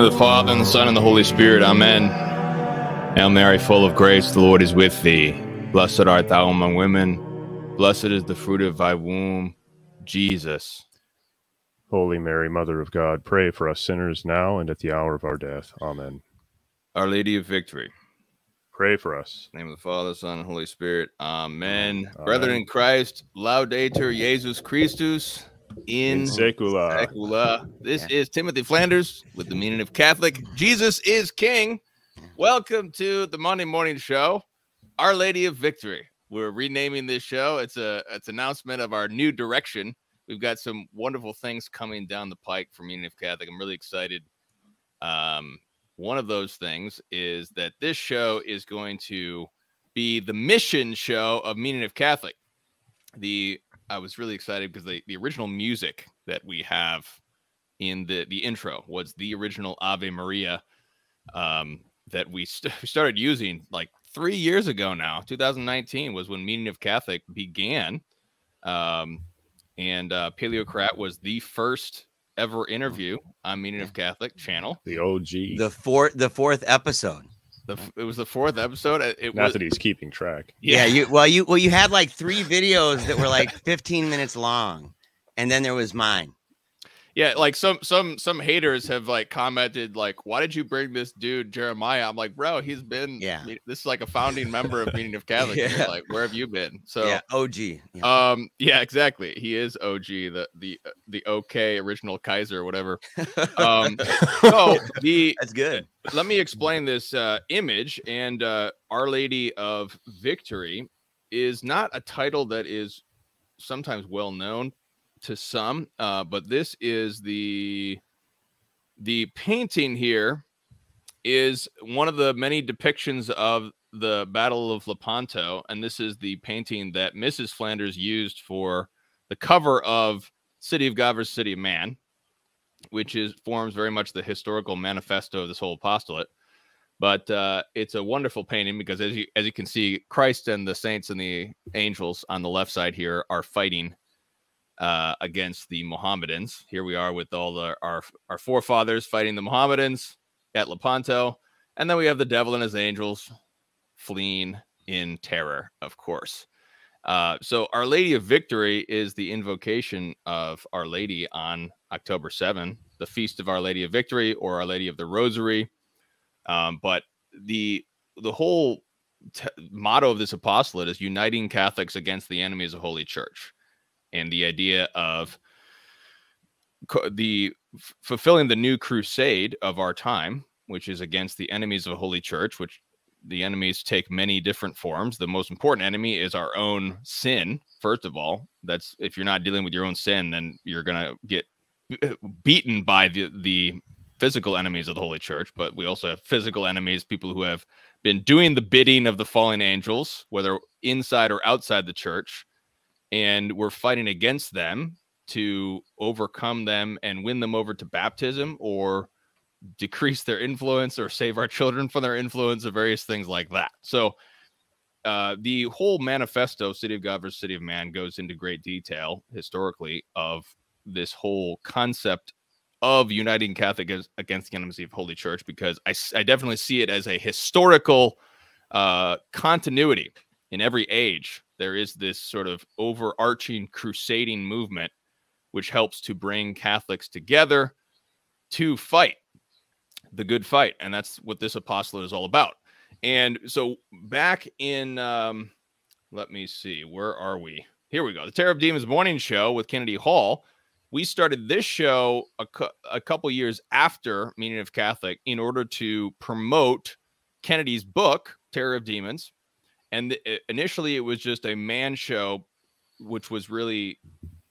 In the name of the Father, and the Son, and the Holy Spirit. Amen. Hail Mary, full of grace, the Lord is with thee. Blessed art thou among women. Blessed is the fruit of thy womb, Jesus. Holy Mary, Mother of God, pray for us sinners now and at the hour of our death. Amen. Our Lady of Victory. Pray for us. In the name of the Father, Son, and Holy Spirit. Amen. Amen. Brethren in Christ, Laudator Jesus Christus in In secula. Secula. This is Timothy Flanders with the meaning of Catholic. Jesus is King. Welcome to the Monday morning show, Our Lady of Victory. We're renaming this show. It's a it's announcement of our new direction. We've got some wonderful things coming down the pike for Meaning of Catholic. I'm really excited. Um, one of those things is that this show is going to be the mission show of Meaning of Catholic. The I was really excited because the, the original music that we have in the the intro was the original Ave Maria um, that we st- started using like three years ago now. 2019 was when Meaning of Catholic began, um, and uh, Paleocrat was the first ever interview on Meaning of Catholic channel. The OG. the fourth the fourth episode. The, it was the fourth episode. It, it Not was that he's keeping track. Yeah. you well you well you had like three videos that were like 15 minutes long, and then there was mine. Yeah, like some some some haters have like commented like, "Why did you bring this dude Jeremiah?" I'm like, "Bro, he's been Yeah. This is like a founding member of Meaning of Catholic. Yeah. Like, where have you been? So, yeah, OG. Yeah. um, yeah, exactly. He is OG, the the the OK original Kaiser, or whatever. Um, so the That's good. let me explain this uh, image and uh, Our Lady of Victory is not a title that is sometimes well known to some, uh, but this is the the painting here is one of the many depictions of the Battle of Lepanto, and this is the painting that Mrs. Flanders used for the cover of City of God versus City of Man which is forms very much the historical manifesto of this whole apostolate. But uh, it's a wonderful painting because, as you as you can see, Christ and the saints and the angels on the left side here are fighting uh, against the Mohammedans. Here we are with all the, our our forefathers fighting the Mohammedans at Lepanto, and then we have the devil and his angels fleeing in terror, of course. Uh, so Our Lady of Victory is the invocation of Our Lady on October 7, the feast of Our Lady of Victory or Our Lady of the Rosary. Um, but the the whole t- motto of this apostolate is uniting Catholics against the enemies of Holy Church, and the idea of the fulfilling the new crusade of our time, which is against the enemies of Holy Church, which the enemies take many different forms. The most important enemy is our own sin. First of all, that's if you're not dealing with your own sin, then you're gonna get b- beaten by the the physical enemies of the Holy Church. But we also have physical enemies, people who have been doing the bidding of the fallen angels, whether inside or outside the church, and we're fighting against them to overcome them and win them over to baptism or decrease their influence or save our children from their influence or various things like that. So uh, the whole manifesto, City of God versus City of Man, goes into great detail historically of this whole concept of uniting Catholic against the enemies of Holy Church because I definitely see it as a historical uh, continuity in every age. There is this sort of overarching crusading movement which helps to bring Catholics together to fight the good fight and that's what this apostolate is all about and so back in um let me see where are we here we go the terror of demons morning show with kennedy hall we started this show a, cou- a couple years after meaning of catholic in order to promote kennedy's book terror of demons and th- initially it was just a man show which was really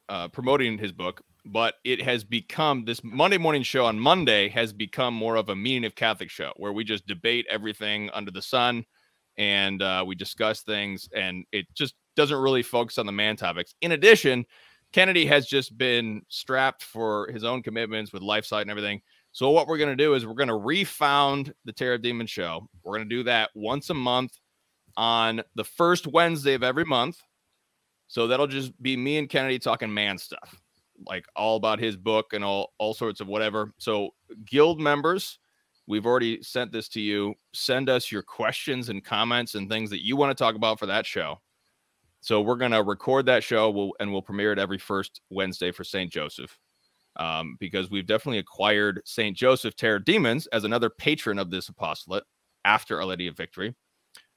uh, promoting his book but it has become this Monday morning show on Monday has become more of a meaning of Catholic show where we just debate everything under the sun and uh, we discuss things and it just doesn't really focus on the man topics. In addition, Kennedy has just been strapped for his own commitments with LifeSite and everything. So what we're going to do is we're going to refound the Terror Demon show. We're going to do that once a month on the first Wednesday of every month. So that'll just be me and Kennedy talking man stuff like all about his book and all all sorts of whatever. So guild members, we've already sent this to you. Send us your questions and comments and things that you want to talk about for that show. So we're gonna record that show, we'll, and we'll premiere it every first Wednesday for St. Joseph, um, because we've definitely acquired St. Joseph Terror Demons as another patron of this apostolate after Our Lady of Victory.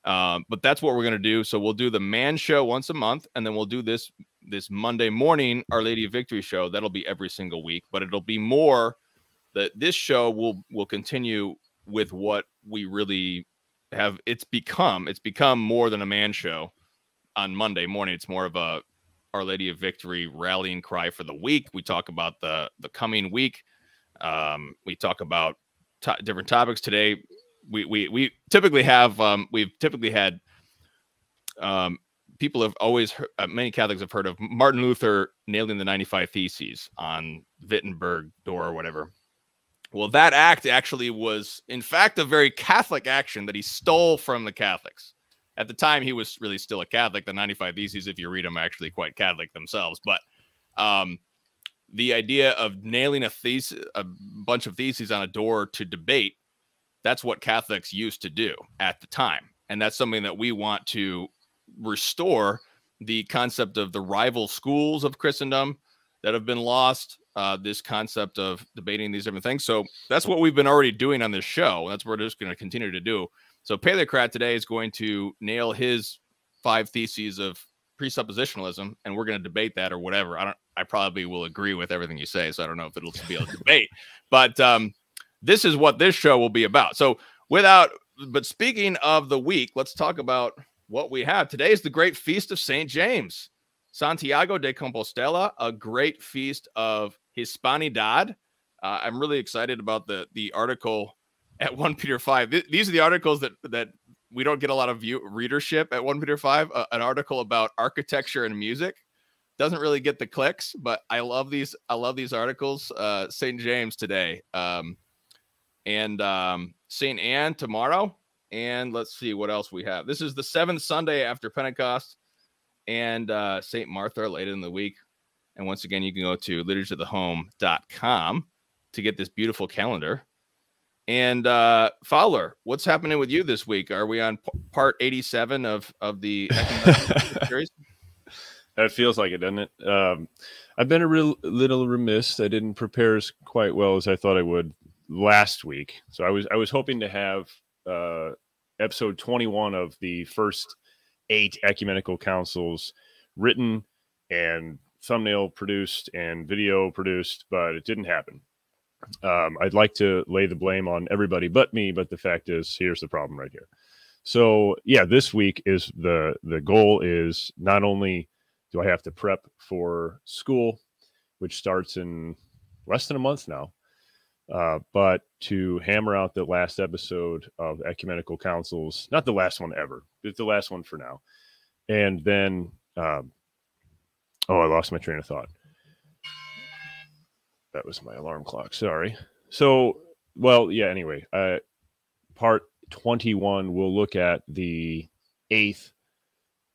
Um, but that's what we're gonna do. So we'll do the man show once a month, and then we'll do this this Monday morning Our Lady of Victory show. That'll be every single week, but it'll be more that this show will will continue with what we really have it's become. It's become more than a man show on Monday morning. It's more of a Our Lady of Victory rallying cry for the week. We talk about the the coming week. Um, we talk about to- different topics today. We we we typically have um, we've typically had um, people have always heard, uh, many Catholics have heard of Martin Luther nailing the 95 Theses on Wittenberg door or whatever. Well, that act actually was, in fact, a very Catholic action that he stole from the Catholics. At the time, he was really still a Catholic. The 95 Theses, if you read them, are actually quite Catholic themselves. But um, the idea of nailing a thesis, a bunch of theses on a door to debate, that's what Catholics used to do at the time. And that's something that we want to restore the concept of the rival schools of Christendom that have been lost. Uh, this concept of debating these different things. So that's what we've been already doing on this show. That's what we're just going to continue to do. So Paleocrat today is going to nail his five theses of presuppositionalism, and we're going to debate that or whatever. I don't. I probably will agree with everything you say, so I don't know if it'll be a debate. But um, this is what this show will be about. So without, but speaking of the week, let's talk about what we have. Today is the great feast of Saint James. Santiago de Compostela, a great feast of Hispanidad. Uh, I'm really excited about the the article at 1 Peter 5. Th- these are the articles that that we don't get a lot of view readership at 1 Peter 5. Uh, an article about architecture and music doesn't really get the clicks, but I love these. I love these articles. Uh, St. James today, um, and um, St. Anne tomorrow. And let's see what else we have. This is the seventh Sunday after Pentecost and uh, St. Martha later in the week. And once again, you can go to liturgyofthehome.com to get this beautiful calendar. And uh, Fowler, what's happening with you this week? Are we on p- part 87 of, of the series? That feels like it, doesn't it? Um, I've been a real little remiss. I didn't prepare as quite well as I thought I would last week. So I was I was hoping to have uh, episode 21 of the first eight ecumenical councils written and thumbnail produced and video produced, but it didn't happen. Um, I'd like to lay the blame on everybody but me, but the fact is, here's the problem right here. So yeah, this week is the the goal is not only do I have to prep for school, which starts in less than a month now, uh, but to hammer out the last episode of Ecumenical Councils, not the last one ever, it's the last one for now. And then, um, oh, I lost my train of thought. That was my alarm clock. Sorry. So, well, yeah, anyway, uh, part 21, we'll look at the eighth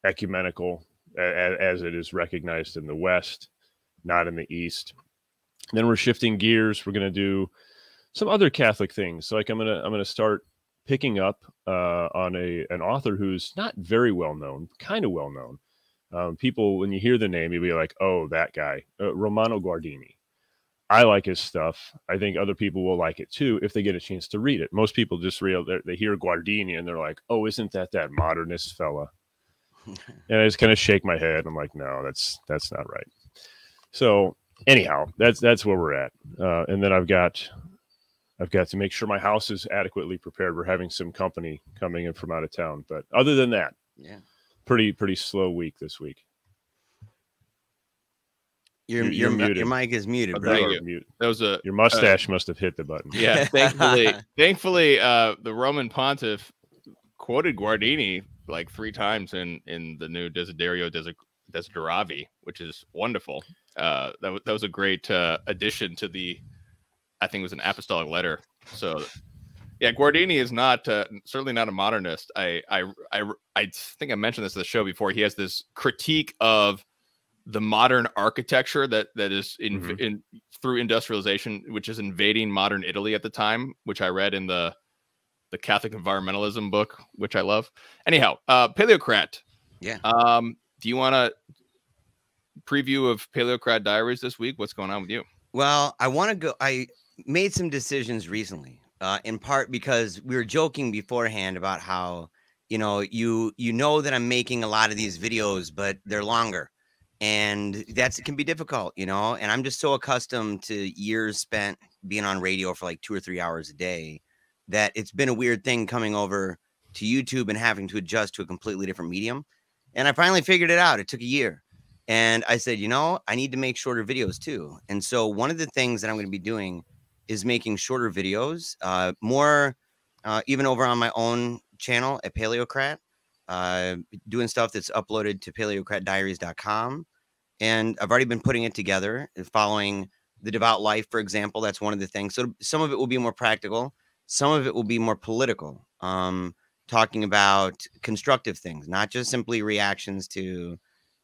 ecumenical as, as it is recognized in the West, not in the East. Then we're shifting gears. We're going to do some other Catholic things. So like I'm gonna I'm gonna start picking up uh, on a an author who's not very well known, kind of well known. Um, people when you hear the name, you'll be like, oh, that guy, uh, Romano Guardini. I like his stuff. I think other people will like it too if they get a chance to read it. Most people just real they hear Guardini and they're like, oh, isn't that that modernist fella? and I just kind of shake my head. I'm like, no, that's that's not right. So anyhow, that's that's where we're at. Uh, and then I've got I've got to make sure my house is adequately prepared. We're having some company coming in from out of town, but other than that, Yeah. pretty pretty slow week this week. Your You're- your, you're mu- muted. your mic is muted, You bro. Thank you. mute. That was a Your mustache must have hit the button. yeah. Thankfully, thankfully, uh, the Roman Pontiff quoted Guardini like three times in in the new Desiderio Desideravi, which is wonderful. Uh, that was that was a great uh, addition to the, I think it was an apostolic letter. So, yeah, Guardini is not uh, certainly not a modernist. I I I I think I mentioned this in the show before. He has this critique of the modern architecture that that is in, Mhm. in through industrialization, which is invading modern Italy at the time, which I read in the the Catholic environmentalism book, which I love. Anyhow, uh, Paleocrat. Yeah. Um, do you want to preview of Paleocrat Diaries this week? What's going on with you? Well, I want to go. I made some decisions recently, uh, in part because we were joking beforehand about how you know you you know that I'm making a lot of these videos, but they're longer, and that's it can be difficult, you know. And I'm just so accustomed to years spent being on radio for like two or three hours a day that it's been a weird thing coming over to YouTube and having to adjust to a completely different medium. And I finally figured it out. It took a year. And I said, you know, I need to make shorter videos too. And so one of the things that I'm going to be doing is making shorter videos, uh, more uh, even over on my own channel at Paleocrat, uh, doing stuff that's uploaded to paleocratdiaries.com. And I've already been putting it together, uh, following the devout life, for example. That's one of the things. So some of it will be more practical, some of it will be more political, um, talking about constructive things, not just simply reactions to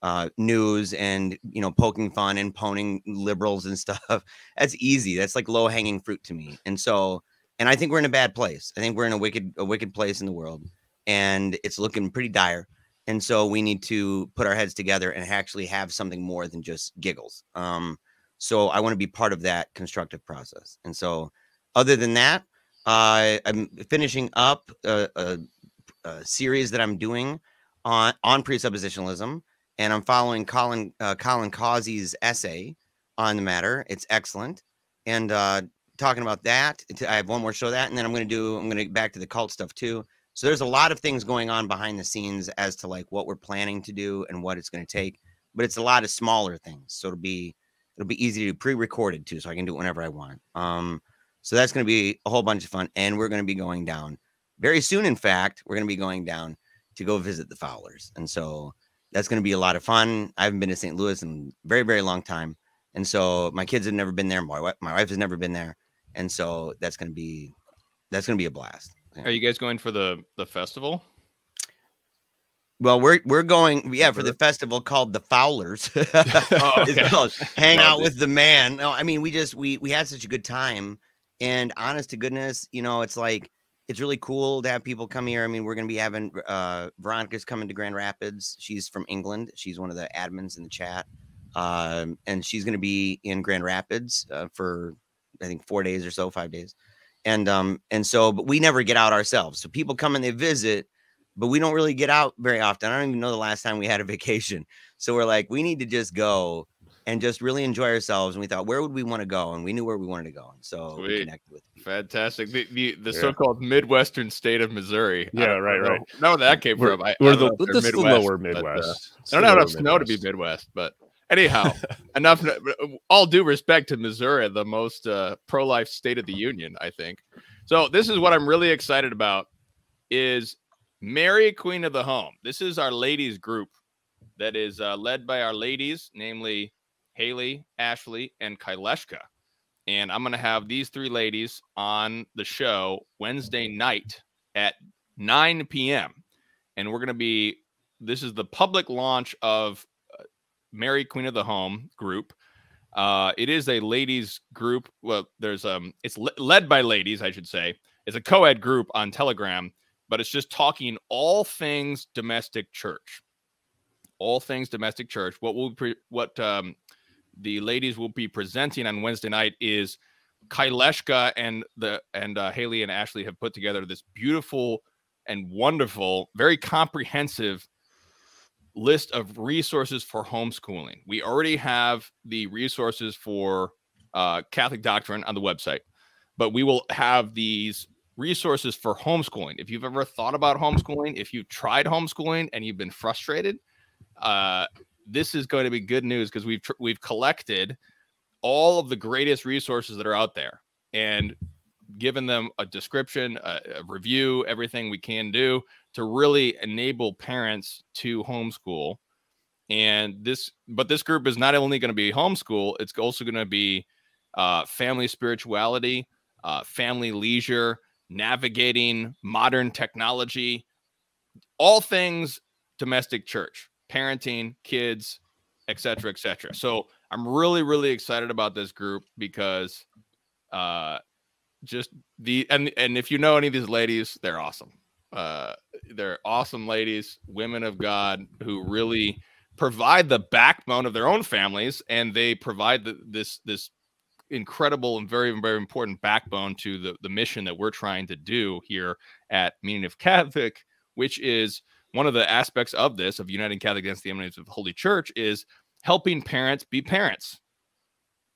uh, news and you know poking fun and poning liberals and stuff. That's easy. That's like low hanging fruit to me. And so, and I think we're in a bad place. I think we're in a wicked a wicked place in the world, and it's looking pretty dire. And so we need to put our heads together and actually have something more than just giggles. Um, so I want to be part of that constructive process. And so, other than that, uh, I'm finishing up a, a, a series that I'm doing on on presuppositionalism and I'm following Colin uh, Colin Causey's essay on the matter. It's excellent, and uh, talking about that, I have one more show that, and then I'm going to do I'm going to get back to the cult stuff too. So there's a lot of things going on behind the scenes as to like what we're planning to do and what it's going to take, but it's a lot of smaller things. So it'll be it'll be easy to do pre-recorded too, so I can do it whenever I want. Um, so that's going to be a whole bunch of fun, and we're going to be going down very soon. In fact, we're going to be going down to go visit the Fowlers, and so that's going to be a lot of fun. I haven't been to St. Louis in a very, very long time. And so my kids have never been there. My wife, my wife has never been there. And so that's going to be, that's going to be a blast. Are you guys going for the the festival? Well, we're, we're going, yeah, for the festival called the Fowlers. Oh, okay. called hang out it. with the man. No, I mean, we just, we, we had such a good time and honest to goodness, you know, it's like, it's really cool to have people come here. I mean, we're going to be having, uh, Veronica's coming to Grand Rapids. She's from England. She's one of the admins in the chat. um, and she's going to be in Grand Rapids uh, for I think four days or so, five days, and um, and so, but we never get out ourselves. So people come and they visit, but we don't really get out very often. I don't even know the last time we had a vacation. So we're like, we need to just go and just really enjoy ourselves. And we thought, where would we want to go? And we knew where we wanted to go, and so we connected with. people. Fantastic. The the, the Yeah. so-called Midwestern state of Missouri. Yeah, right, know- right. Know where that came We're, from. I, I we're don't the, know if they're this is the Midwest, lower but, uh, Midwest. I don't the have lower enough snow to be Midwest. Midwest, but anyhow, enough. All due respect to Missouri, the most uh, pro-life state of the union, I think. So this is what I'm really excited about: is Mary Queen of the Home. This is our ladies group that is uh, led by our ladies, namely Haley, Ashley, and Kyleshka. And I'm going to have these three ladies on the show Wednesday night at 9 p.m. And we're going to be, this is the public launch of uh, Mary Queen of the Home group. Uh, it is a ladies group. Well, there's um, it's le- led by ladies, I should say. It's a co-ed group on Telegram, but it's just talking all things domestic church, all things domestic church. What will what um, the ladies will be presenting on Wednesday night is Kyleshka and the and uh, Haley and Ashley have put together this beautiful and wonderful, very comprehensive list of resources for homeschooling. We already have the resources for uh, Catholic doctrine on the website, but we will have these resources for homeschooling. If you've ever thought about homeschooling, if you've tried homeschooling and you've been frustrated, uh, this is going to be good news because we've we've collected all of the greatest resources that are out there and given them a description, a, a review, everything we can do to really enable parents to homeschool. And this, but this group is not only going to be homeschool; it's also going to be uh, family spirituality, uh, family leisure, navigating modern technology, all things domestic church, parenting, kids, etc., etc. So I'm really, really excited about this group because uh just the and and if you know any of these ladies, they're awesome. Uh they're awesome ladies, women of God who really provide the backbone of their own families and they provide the, this this incredible and very very important backbone to the the mission that we're trying to do here at Meaning of Catholic, which is one of the aspects of this of uniting Catholic against the enemies of the Holy Church is helping parents be parents,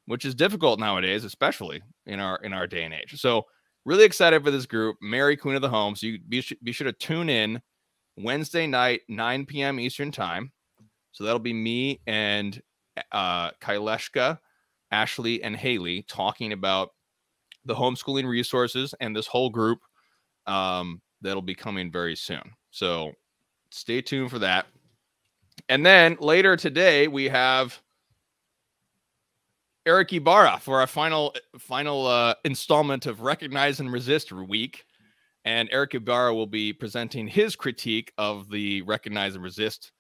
which is difficult nowadays, especially in our in our day and age. So really excited for this group, Mary Queen of the Home. So you be, be sure to tune in Wednesday night, 9 p.m. Eastern time. So that'll be me and uh, Kaileshka, Ashley, and Haley talking about the homeschooling resources and this whole group um, that'll be coming very soon. So stay tuned for that. And then later today, we have Eric Ibarra for our final final uh, installment of Recognize and Resist Week. And Eric Ibarra will be presenting his critique of the Recognize and Resist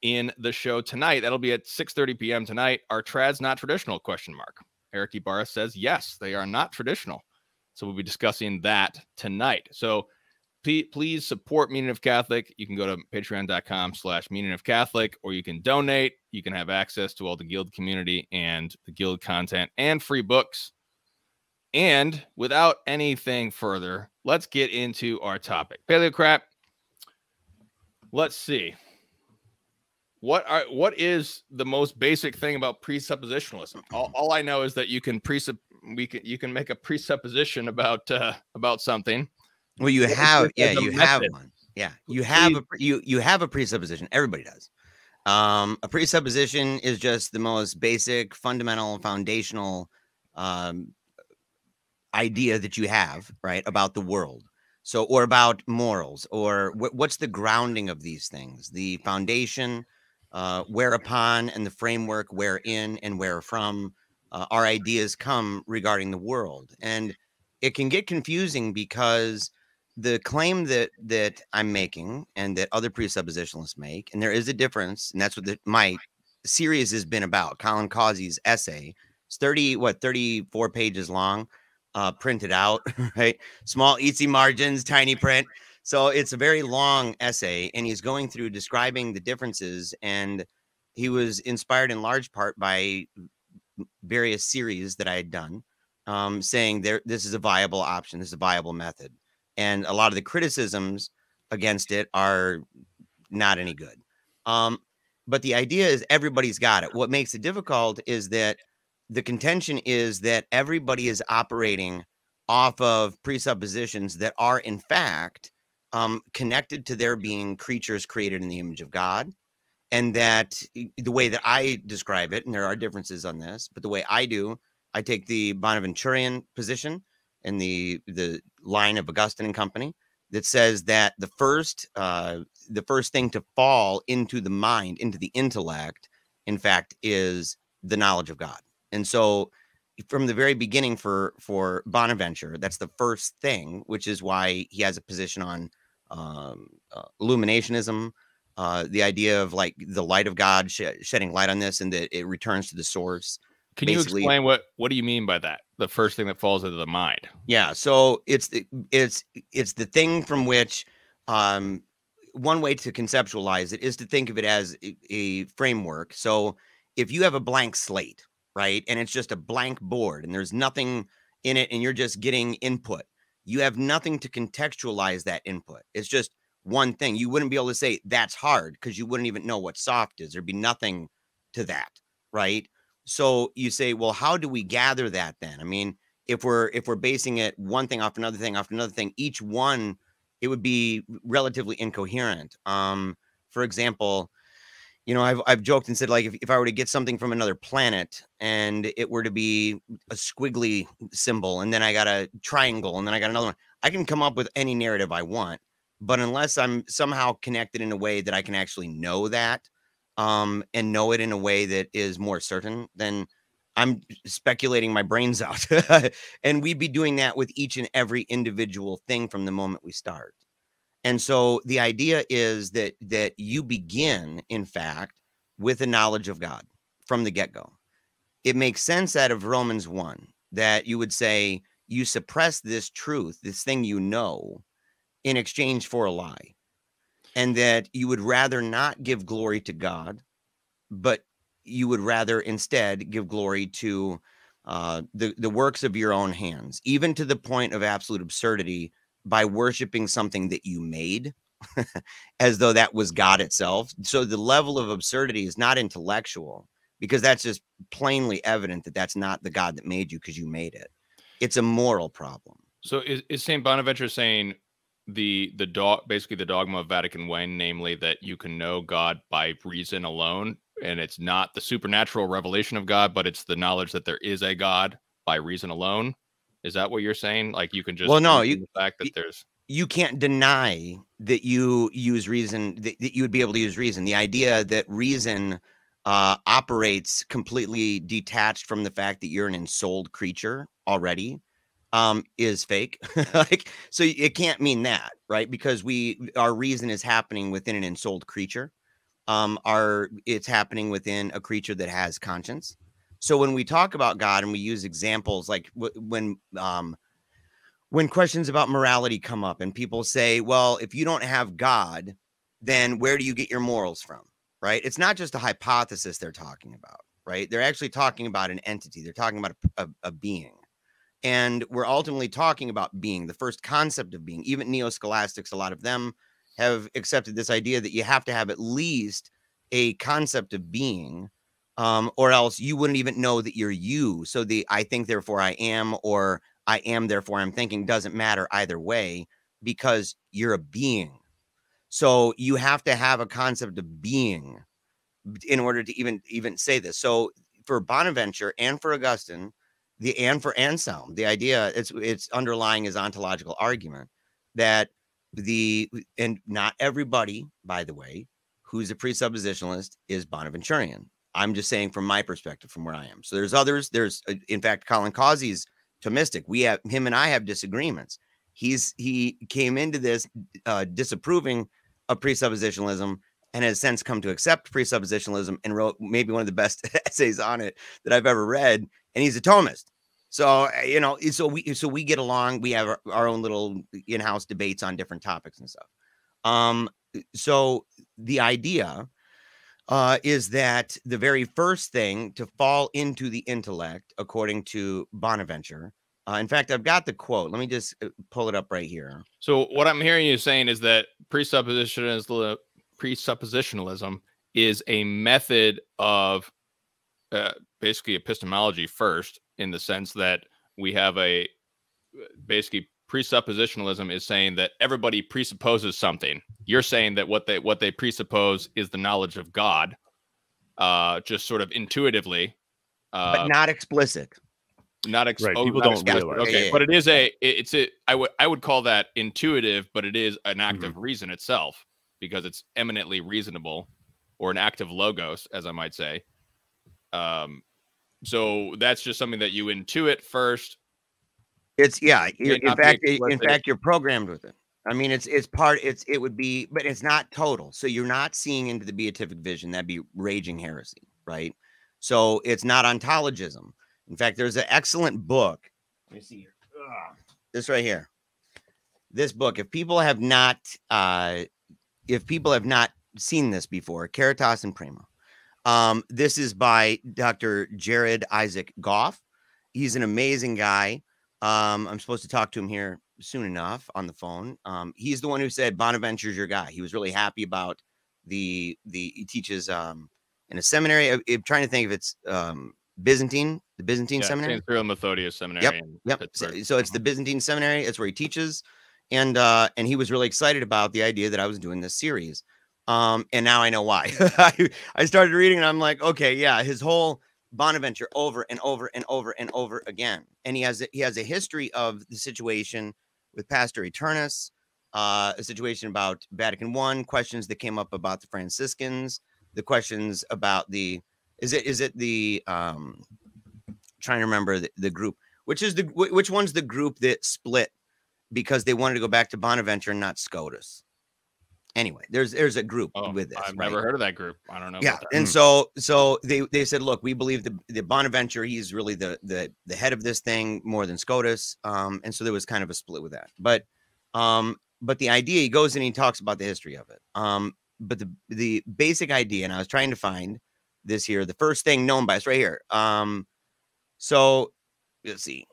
in the show tonight. That'll be at 6:30 p.m. tonight. Are trads not traditional? Question mark. Eric Ibarra says yes, they are not traditional. So we'll be discussing that tonight. So please support Meaning of Catholic. You can go to patreon.com slash meaning of Catholic, or you can donate. You can have access to all the guild community and the guild content and free books. And without anything further, let's get into our topic. Paleocrat. let's see. What are what is the most basic thing about presuppositionalism? All, all I know is that you can presup we can you can make a presupposition about uh, about something well, you have, yeah, you method. have one. Yeah, you have a you you have a presupposition. Everybody does. Um, a presupposition is just the most basic, fundamental, foundational um, idea that you have, right, about the world. So, or about morals, or wh- what's the grounding of these things? The foundation, uh, whereupon, and the framework wherein and where from uh, our ideas come regarding the world. And it can get confusing because the claim that that I'm making and that other presuppositionalists make, and there is a difference, and that's what the, my series has been about. Colin Causey's essay. It's 30, what, 34 pages long, uh, printed out, right? Small, easy margins, tiny print. So it's a very long essay, and he's going through describing the differences. And he was inspired in large part by various series that I had done, um, saying there this is a viable option, this is a viable method and a lot of the criticisms against it are not any good. Um, but the idea is everybody's got it. What makes it difficult is that the contention is that everybody is operating off of presuppositions that are, in fact, um, connected to their being creatures created in the image of God. And that the way that I describe it, and there are differences on this, but the way I do, I take the Bonaventurian position in the the line of Augustine and Company that says that the first uh, the first thing to fall into the mind, into the intellect, in fact, is the knowledge of God. And so, from the very beginning, for for Bonaventure, that's the first thing, which is why he has a position on um, uh, illuminationism, uh, the idea of like the light of God sh- shedding light on this, and that it returns to the source. Can you explain what what do you mean by that? The first thing that falls into the mind. Yeah, so it's the it's it's the thing from which um one way to conceptualize it is to think of it as a, a framework. So if you have a blank slate, right, and it's just a blank board and there's nothing in it and you're just getting input, you have nothing to contextualize that input. It's just one thing. You wouldn't be able to say that's hard because you wouldn't even know what soft is. There'd be nothing to that, right? So you say, well, how do we gather that then? I mean, if we're if we're basing it one thing off another thing off another thing, each one it would be relatively incoherent. Um, for example, you know, I've I've joked and said like if, if I were to get something from another planet and it were to be a squiggly symbol, and then I got a triangle, and then I got another one, I can come up with any narrative I want. But unless I'm somehow connected in a way that I can actually know that, um, and know it in a way that is more certain, than I'm speculating my brains out. and we'd be doing that with each and every individual thing from the moment we start. And so the idea is that that you begin, in fact, with a knowledge of God from the get go. It makes sense out of Romans 1 that you would say you suppress this truth, this thing you know, in exchange for a lie, and that you would rather not give glory to God, but you would rather instead give glory to uh, the the works of your own hands, even to the point of absolute absurdity, by worshiping something that you made, as though that was God itself. So the level of absurdity is not intellectual because that's just plainly evident that that's not the God that made you because you made it. It's a moral problem. So is, is Saint Bonaventure saying the the dog basically the dogma of Vatican I, namely that you can know God by reason alone, and it's not the supernatural revelation of God, but it's the knowledge that there is a God by reason alone. Is that what you're saying? Like you can just well, no, you the fact that there's you can't deny that you use reason that, that you would be able to use reason. The idea that reason uh, operates completely detached from the fact that you're an ensouled creature already um, is fake. like, so it can't mean that, right? Because we, our reason is happening within an ensouled creature. Um, our, it's happening within a creature that has conscience. So when we talk about God and we use examples like when, um, when questions about morality come up and people say, well, if you don't have God, then where do you get your morals from? Right? It's not just a hypothesis they're talking about, right? They're actually talking about an entity. They're talking about a, a, a being. And we're ultimately talking about being, the first concept of being. Even neo scholastics, a lot of them have accepted this idea that you have to have at least a concept of being, um, or else you wouldn't even know that you're you. So the I think, therefore I am, or I am, therefore I'm thinking doesn't matter either way because you're a being. So you have to have a concept of being in order to even even say this. So for Bonaventure and for Augustine, the and for Anselm, the idea it's it's underlying his ontological argument that the and not everybody, by the way, who's a presuppositionalist is Bonaventurian. I'm just saying from my perspective, from where I am. So there's others. There's uh, in fact Colin Causey's Thomistic. We have him and I have disagreements. He's he came into this uh, disapproving of presuppositionalism and has since come to accept presuppositionalism and wrote maybe one of the best essays on it that I've ever read and he's a Thomist. So eh, you know, so we so we get along. We have our, our own little in-house debates on different topics and stuff. Um, so the idea uh, is that the very first thing to fall into the intellect, according to Bonaventure. Uh, in fact, I've got the quote. Let me just uh, pull it up right here. So what I'm hearing you saying is that presuppositionalism, presuppositionalism is a method of uh, basically epistemology first in the sense that we have a basically presuppositionalism is saying that everybody presupposes something. You're saying that what they what they presuppose is the knowledge of God, uh, just sort of intuitively, uh, but not explicit. Not ex- right. Oh, People don't realize. Okay, yeah, yeah. but it is a it's a I would I would call that intuitive, but it is an act mm-hmm. of reason itself because it's eminently reasonable, or an act of logos, as I might say. Um, so that's just something that you intuit first. It's yeah. In fact, in fact, you're programmed with it. I mean, it's it's part. It's it would be, but it's not total. So you're not seeing into the beatific vision. That'd be raging heresy, right? So it's not ontologism. In fact, there's an excellent book. Let me see here. Ugh. This right here. This book. If people have not, uh, if people have not seen this before, Caritas in Primo. Um, this is by Dr. Jared Isaac Goff. He's an amazing guy. Um, I'm supposed to talk to him here soon enough on the phone. Um, he's the one who said Bonaventure's your guy. He was really happy about the the he teaches um in a seminary. I, am trying to think if it's um Byzantine, the Byzantine yeah, seminary. St. Cyril Methodius Seminary. Yep. Yep. So, so, it's the mm-hmm. Byzantine seminary. It's where he teaches, and uh, and he was really excited about the idea that I was doing this series. Um, and now I know why. I I started reading and I'm like, okay, yeah, his whole Bonaventure over and over and over and over again. And he has a, he has a history of the situation with Pastor Aeternus, uh, a situation about Vatican One, questions that came up about the Franciscans, the questions about the is it is it the um trying to remember the, the group which is the which one's the group that split because they wanted to go back to Bonaventure and not Scotus. Anyway, there's there's a group Oh, with this. I've right? never heard of that group. I don't know. yeah and so so they they said look we believe the the bonaventure he's really the the the head of this thing more than scotus um and so there was kind of a split with that but um but the idea he goes and he talks about the history of it um but the the basic idea and i was trying to find this here the first thing known by us right here um so let's see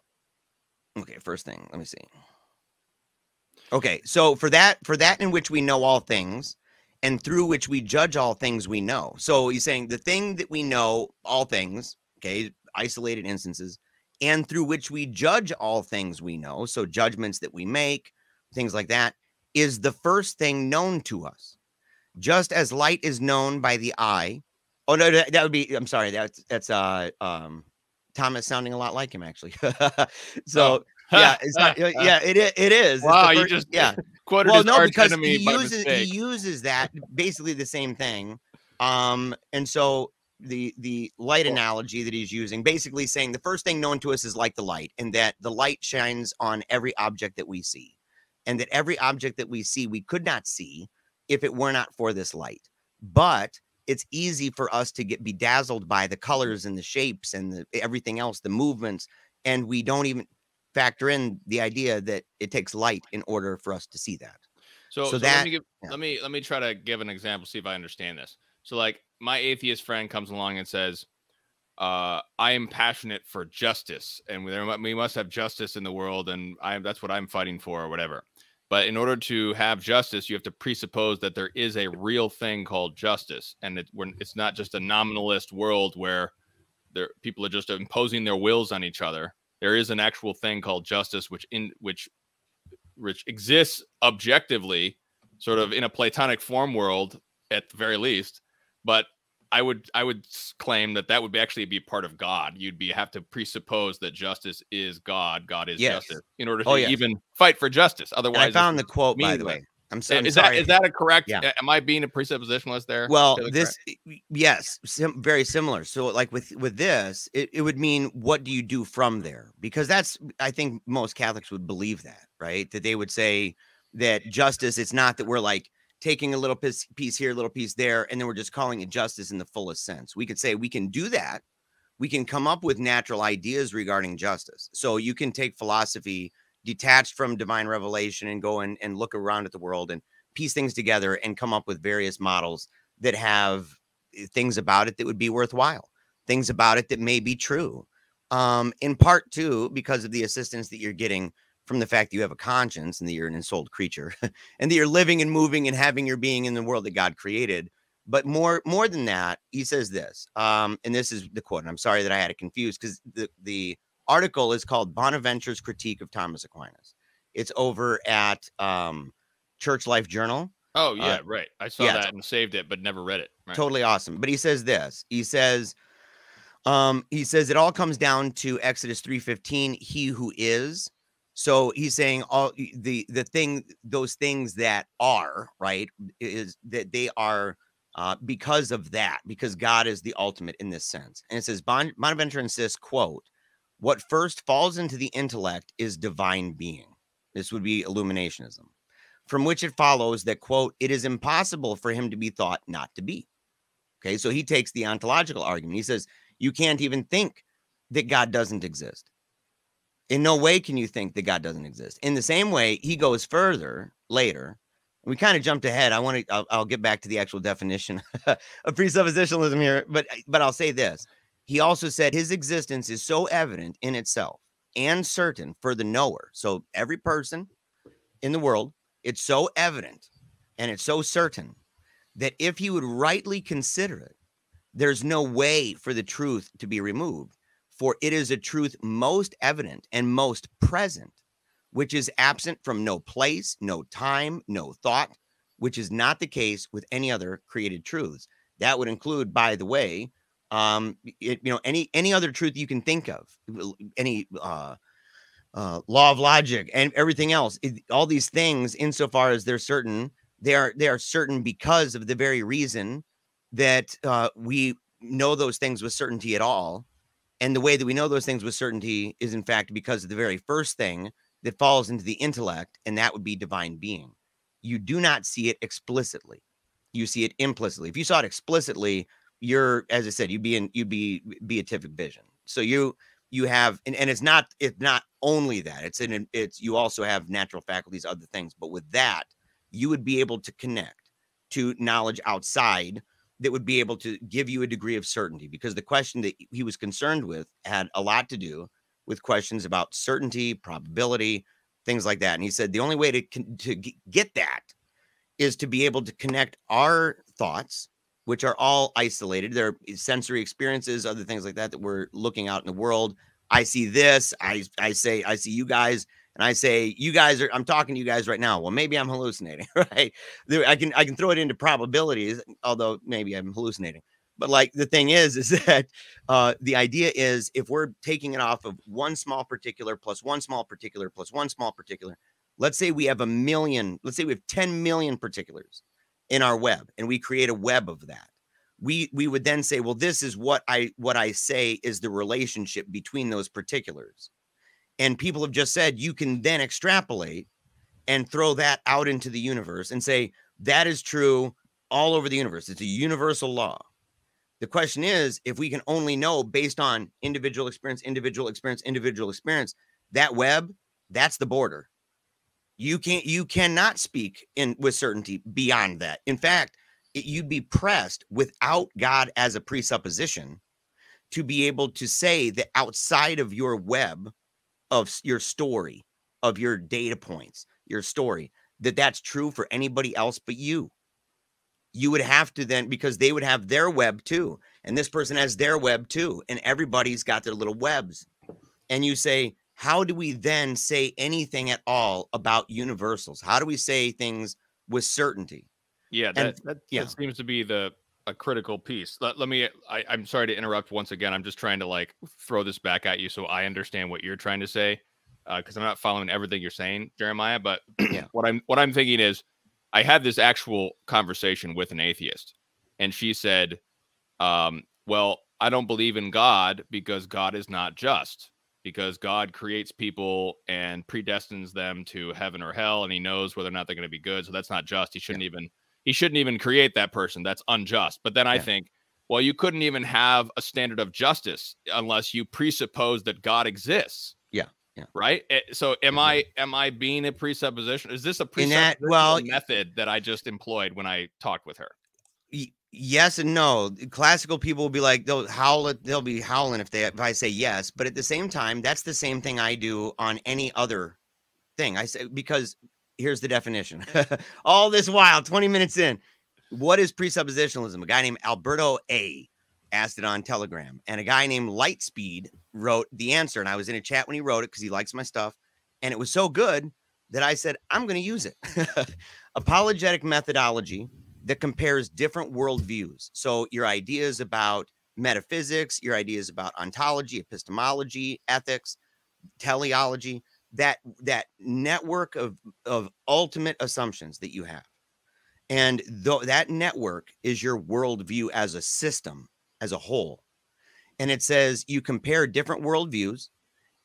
okay first thing let me see okay so for that for that in which we know all things and through which we judge all things we know. So he's saying the thing that we know, all things, okay, isolated instances, and through which we judge all things we know, so judgments that we make, things like that, is the first thing known to us. Just as light is known by the eye. Oh no, that, that would be. I'm sorry. That's that's uh um Thomas sounding a lot like him actually. so yeah, it's not. Yeah, it it is. Wow, you just yeah quoted well no because he uses he uses that basically the same thing um and so the the light Well- analogy that he's using basically saying the first thing known to us is like the light and that the light shines on every object that we see and that every object that we see we could not see if it were not for this light but it's easy for us to get bedazzled by the colors and the shapes and the, everything else the movements and we don't even factor in the idea that it takes light in order for us to see that So, So so let me give, yeah. let me let me try to give an example, see if I understand this. So, like my atheist friend comes along and says, uh, "I am passionate for justice, and there we must have justice in the world, and I that's what I'm fighting for, or whatever." But in order to have justice, you have to presuppose that there is a real thing called justice, and it, when it's not just a nominalist world where there people are just imposing their wills on each other. There is an actual thing called justice, which in which which exists objectively, sort of in a Platonic form world at the very least. But I would I would claim that that would be actually be part of God. You'd be have to presuppose that justice is God. God is Yes. justice in order oh, to Oh, yes. even fight for justice. And Otherwise, I found the quote by the way. I'm, so, I'm is sorry. that is that a correct? Yeah. Am I being a presuppositionalist there? well this y- yes sim- very similar so like with with this it, it would mean what do you do from there because that's i think most catholics would believe that right that they would say that justice it's not that we're like taking a little piece, piece here a little piece there and then we're just calling it justice in the fullest sense we could say we can do that we can come up with natural ideas regarding justice so you can take philosophy detached from divine revelation and go and, and look around at the world and piece things together and come up with various models that have uh, things about it that would be worthwhile, things about it that may be true. Um, in part too, because of the assistance that you're getting from the fact that you have a conscience and that you're an ensouled creature and that you're living and moving and having your being in the world that God created. But more more than that, he says this, um, and this is the quote. And I'm sorry that I had it confused because the the article is called Bonaventure's Critique of Thomas Aquinas. It's over at um, Church Life Journal. oh yeah, right. I saw yeah, that and saved it, but never read it. Right. totally awesome but he says this he says um he says it all comes down to exodus 315 he who is so he's saying all the the thing those things that are right is that they are uh, because of that because god is the ultimate in this sense and it says bon, bonaventure insists quote what first falls into the intellect is divine being this would be illuminationism from which it follows that quote it is impossible for him to be thought not to be Okay, so he takes the ontological argument. He says, you can't even think that God doesn't exist. In no way can you think that God doesn't exist. In the same way, he goes further later. We kind of jumped ahead. I want to, I'll, I'll get back to the actual definition of presuppositionalism here, but but I'll say this. He also said his existence is so evident in itself and certain for the knower. So every person in the world, it's so evident and it's so certain that if he would rightly consider it, there's no way for the truth to be removed, for it is a truth most evident and most present, which is absent from no place, no time, no thought, which is not the case with any other created truths. That would include, by the way, um, it, you know, any any other truth you can think of, any uh, uh, law of logic and everything else. It- all these things, insofar as they're certain, they are they are certain because of the very reason that uh, we know those things with certainty at all and the way that we know those things with certainty is in fact because of the very first thing that falls into the intellect and that would be divine being you do not see it explicitly. You see it implicitly. If you saw it explicitly, you're, as I said, you'd be in, you'd be beatific vision. So you, you have, and, and it's not, it's not only that. It's an, it's you also have natural faculties, other things. But with that, you would be able to connect to knowledge outside that would be able to give you a degree of certainty because the question that he was concerned with had a lot to do with questions about certainty, probability, things like that. And he said the only way to to get that is to be able to connect our thoughts, which are all isolated. There are sensory experiences, other things like that that we're looking out in the world. I see this. I I say I see you guys and I say, you guys are, I'm talking to you guys right now. Well, maybe I'm hallucinating, right? There, I can, I can throw it into probabilities, although maybe I'm hallucinating. But like the thing is, is that uh, the idea is if we're taking it off of one small particular plus one small particular plus one small particular, let's say we have a million, let's say we have 10 million particulars in our web and we create a web of that. We, we would then say, well, this is what I what I say is the relationship between those particulars and people have just said you can then extrapolate and throw that out into the universe and say that is true all over the universe. It's a universal law. The question is if we can only know based on individual experience, individual experience, individual experience, that web, that's the border. You can't you cannot speak in with certainty beyond that. In fact, it, you'd be pressed without God as a presupposition to be able to say that outside of your web of your story, of your data points, your story, that that's true for anybody else but you. You would have to then, because they would have their web too. And this person has their web too. And everybody's got their little webs. And you say, how do we then say anything at all about universals? How do we say things with certainty? Yeah, that, and, that, yeah. that seems to be the a critical piece. Let, let me I, I'm sorry to interrupt once again. I'm just trying to like throw this back at you so I understand what you're trying to say. because uh, I'm not following everything you're saying, Jeremiah. But yeah. what I'm what I'm thinking is I had this actual conversation with an atheist, and she said, um, well, I don't believe in God because God is not just. Because God creates people and predestines them to heaven or hell, and He knows whether or not they're going to be good. So that's not just. He shouldn't yeah. even he shouldn't even create that person. That's unjust. But then I yeah. think, well, you couldn't even have a standard of justice unless you presuppose that God exists. Yeah. Yeah. Right. Eh, so am I am I being a presupposition? Is this a presupposition well, method that I just employed when I talked with her? Yes and no. Classical people will be like they'll howl. They'll be howling if they if I say yes. But at the same time, that's the same thing I do on any other thing. I say because here's the definition. All this while, 20 minutes in, what is presuppositionalism? A guy named Alberto A asked it on Telegram, and a guy named Lightspeed wrote the answer. And I was in a chat when he wrote it because he likes my stuff. And it was so good that I said, I'm going to use it. Apologetic methodology that compares different worldviews. So your ideas about metaphysics, your ideas about ontology, epistemology, ethics, teleology, that that network of of ultimate assumptions that you have and though that network is your worldview as a system as a whole and it says you compare different worldviews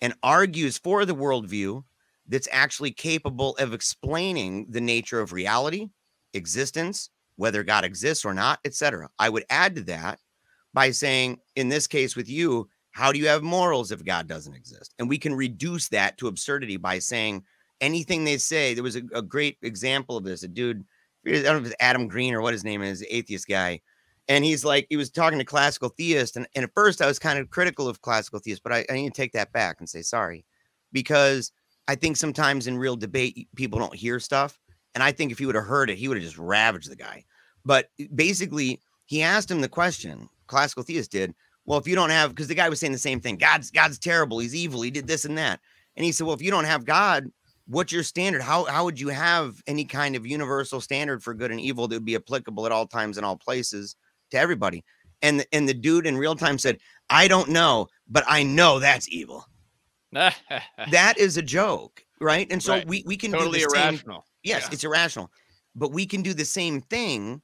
and argues for the worldview that's actually capable of explaining the nature of reality existence whether god exists or not etc i would add to that by saying in this case with you how do you have morals if God doesn't exist? And we can reduce that to absurdity by saying anything they say. There was a, a great example of this. A dude, I don't know if it's Adam Green or what his name is, atheist guy. And he's like, he was talking to classical theists. And, and at first I was kind of critical of classical theists, but I, I need to take that back and say sorry. Because I think sometimes in real debate, people don't hear stuff. And I think if he would have heard it, he would have just ravaged the guy. But basically, he asked him the question, classical theist did well, if you don't have, because the guy was saying the same thing, God's God's terrible, he's evil, he did this and that, and he said, well, if you don't have God, what's your standard? How how would you have any kind of universal standard for good and evil that would be applicable at all times and all places to everybody? And and the dude in real time said, I don't know, but I know that's evil. that is a joke, right? And so right. we we can totally do the irrational. Same, yes, yeah. it's irrational, but we can do the same thing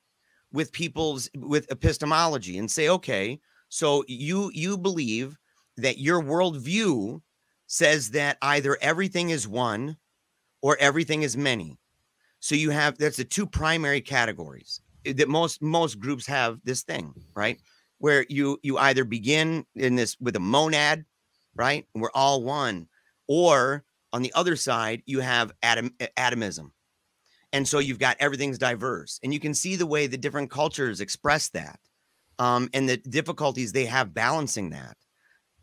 with people's with epistemology and say, okay, so you you believe that your worldview says that either everything is one or everything is many. So you have that's the two primary categories eh, that most most groups have this thing, right? Where you you either begin in this with a monad, right? And we're all one, or on the other side, you have atom eh, atomism. And so you've got everything's diverse. And you can see the way the different cultures express that um, and the difficulties they have balancing that.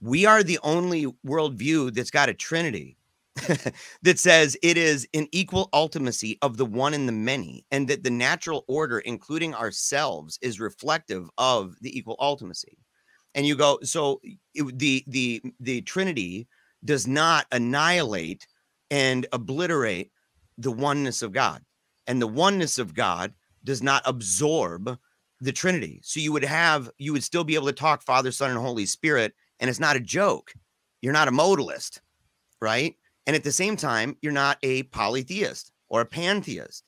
We are the only worldview that's got a trinity that says it is an equal ultimacy of the one and the many, and that the natural order, including ourselves, is reflective of the equal ultimacy. And you go, so it, the the the Trinity does not annihilate and obliterate the oneness of God, and the oneness of God does not absorb the Trinity. So you would have you would still be able to talk Father, Son, and Holy Spirit, and it's not a joke. You're not a modalist, right? And at the same time, you're not a polytheist or a pantheist.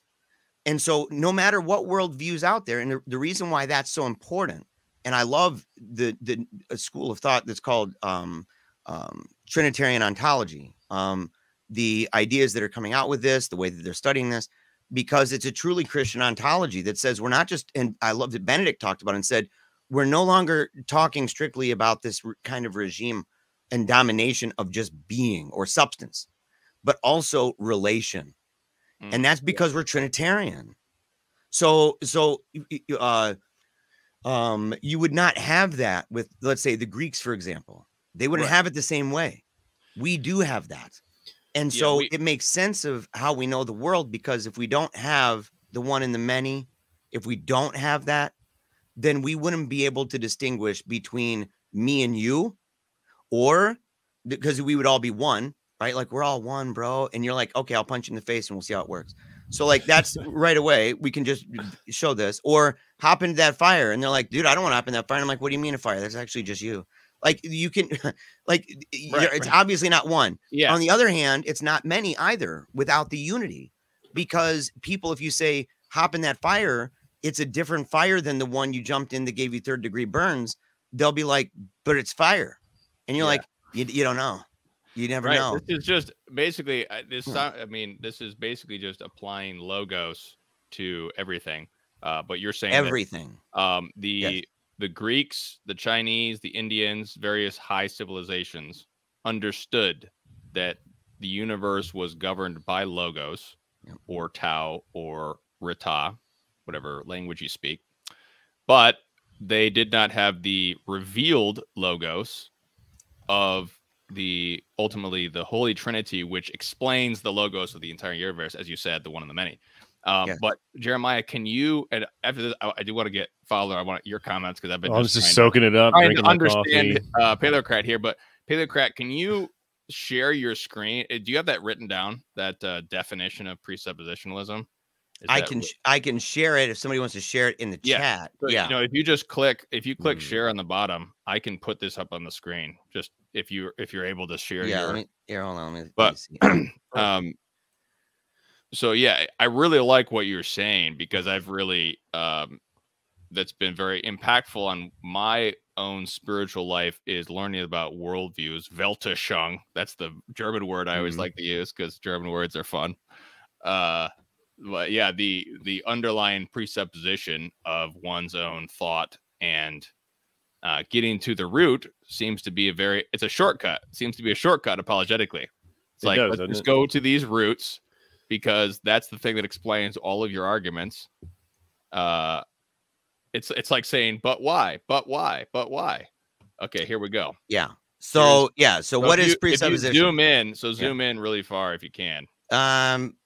And so, no matter what worldviews out there, and the, the reason why that's so important, and I love the the school of thought that's called um, um, Trinitarian ontology. Um, the ideas that are coming out with this, the way that they're studying this, because it's a truly Christian ontology that says we're not just. And I love that Benedict talked about and said we're no longer talking strictly about this kind of regime and domination of just being or substance but also relation. Mm. And that's because we're Trinitarian. So, so, uh, um, you would not have that with, let's say, the Greeks, for example. They wouldn't right. have it the same way. We do have that. And so yeah, we, it makes sense of how we know the world because if we don't have the one and the many, if we don't have that, then we wouldn't be able to distinguish between me and you, or because we would all be one, right? Like we're all one, bro. And you're like, okay, I'll punch you in the face and we'll see how it works. So like that's right away. We can just show this or hop into that fire. And they're like, dude, I don't want to hop in that fire. And I'm like, what do you mean a fire? That's actually just you. Like you can, like right, it's right. obviously not one. Yeah. On the other hand, it's not many either without the unity, because people, if you say hop in that fire, it's a different fire than the one you jumped in that gave you third degree burns. They'll be like, but it's fire, and you're yeah. like, you, you don't know. You never right. know. This is just basically uh, this. Hmm. I mean, this is basically just applying logos to everything. Uh, but you're saying everything. That, um, the yes. The Greeks, the Chinese, the Indians, various high civilizations understood that the universe was governed by logos yep. or Tao or Rta, whatever language you speak. But they did not have the revealed logos of the ultimately the Holy Trinity, which explains the logos of the entire universe, as you said, the one of the many. Um, yeah. But Jeremiah, can you? And after this, I, I do want to get Fowler. I want your comments because I've been. Oh, just, just soaking it up. Trying to understand uh, Paleocrat here, but Paleocrat, can you share your screen? Uh, do you have that written down? That uh, definition of presuppositionalism. Is I can I can share it if somebody wants to share it in the yeah. chat. So, yeah. You know, if you just click if you click mm. share on the bottom, I can put this up on the screen. Just if you if you're able to share. Yeah. Your, let me here. Hold on. Let me, but um, so yeah, I really like what you're saying because I've really um, that's been very impactful on my own spiritual life is learning about worldviews. Weltanschauung. That's the German word I always mm. like to use because German words are fun. Uh, but yeah, the the underlying presupposition of one's own thought and uh, getting to the root seems to be a very it's a shortcut. Seems to be a shortcut apologetically. It's it like does, let's just it? go to these roots because that's the thing that explains all of your arguments. Uh, it's it's like saying, but why? But why? But why? Okay, here we go. Yeah. So Here's, yeah. So, so what is you, presupposition? zoom in. So zoom yeah. in really far if you can. Um,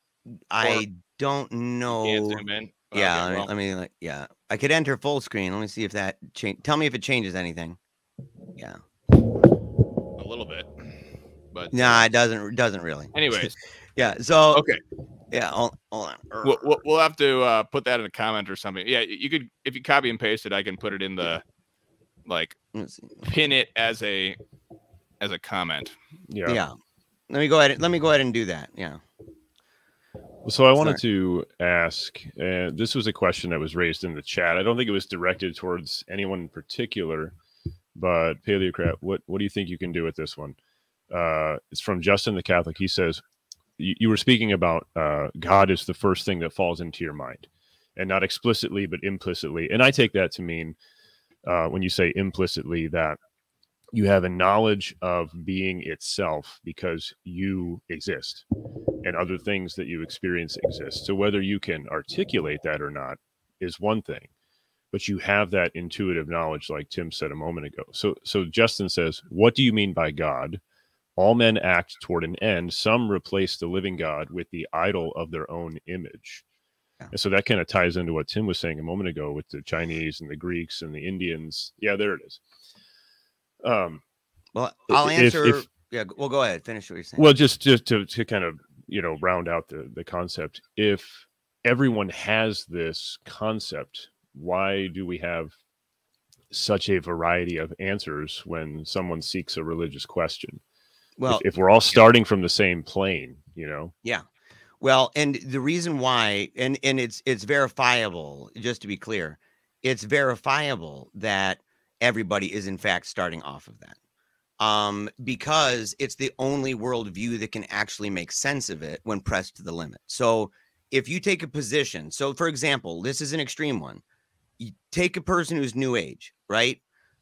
I don't know. zoom in. Yeah, okay, well. let me like yeah. I could enter full screen. Let me see if that change. Tell me if it changes anything. Yeah. A little bit, but nah, it doesn't. Doesn't really. Anyways. Yeah. So okay. Yeah. Hold, hold on. We'll, we'll, we'll have to uh, put that in a comment or something. Yeah, you could if you copy and paste it, I can put it in the like pin it as a as a comment. Yeah. Yeah. Let me go ahead. Let me go ahead and do that. Yeah. So I wanted Sorry. to ask, and uh, this was a question that was raised in the chat. I don't think it was directed towards anyone in particular, but Paleocrat, what what do you think you can do with this one? Uh, it's from Justin the Catholic. He says, you, you were speaking about uh, God is the first thing that falls into your mind, and not explicitly but implicitly. And I take that to mean uh, when you say implicitly that you have a knowledge of being itself because you exist and other things that you experience exist. So whether you can articulate that or not is one thing, but you have that intuitive knowledge, like Tim said a moment ago. So, so Justin says, "What do you mean by God?" All men act toward an end. Some replace the living God with the idol of their own image. Yeah. And so that kind of ties into what Tim was saying a moment ago with the Chinese and the Greeks and the Indians. Yeah, there it is. Um, well, I'll answer. If, if, yeah, well, go ahead. Finish what you're saying. Well, just just to to kind of you know round out the the concept. If everyone has this concept, why do we have such a variety of answers when someone seeks a religious question? Well, if, if we're all starting from the same plane, you know. Yeah. Well, and the reason why, and and it's it's verifiable. Just to be clear, it's verifiable that everybody is in fact starting off of that um, because it's the only worldview that can actually make sense of it when pressed to the limit. So if you take a position, so for example, this is an extreme one. You take a person who's new age, right?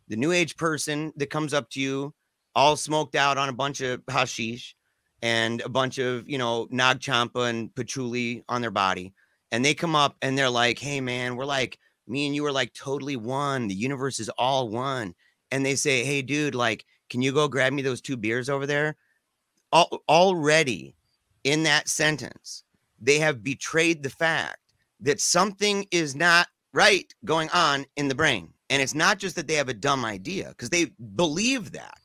The new age person that comes up to you, all smoked out on a bunch of hashish and a bunch of, you know, nag champa and patchouli on their body. And they come up and they're like, hey, man, we're like, me and you are like totally one. The universe is all one. And they say, hey, dude, like, can you go grab me those two beers over there? Al- already in that sentence, they have betrayed the fact that something is not right going on in the brain. And it's not just that they have a dumb idea, because they believe that.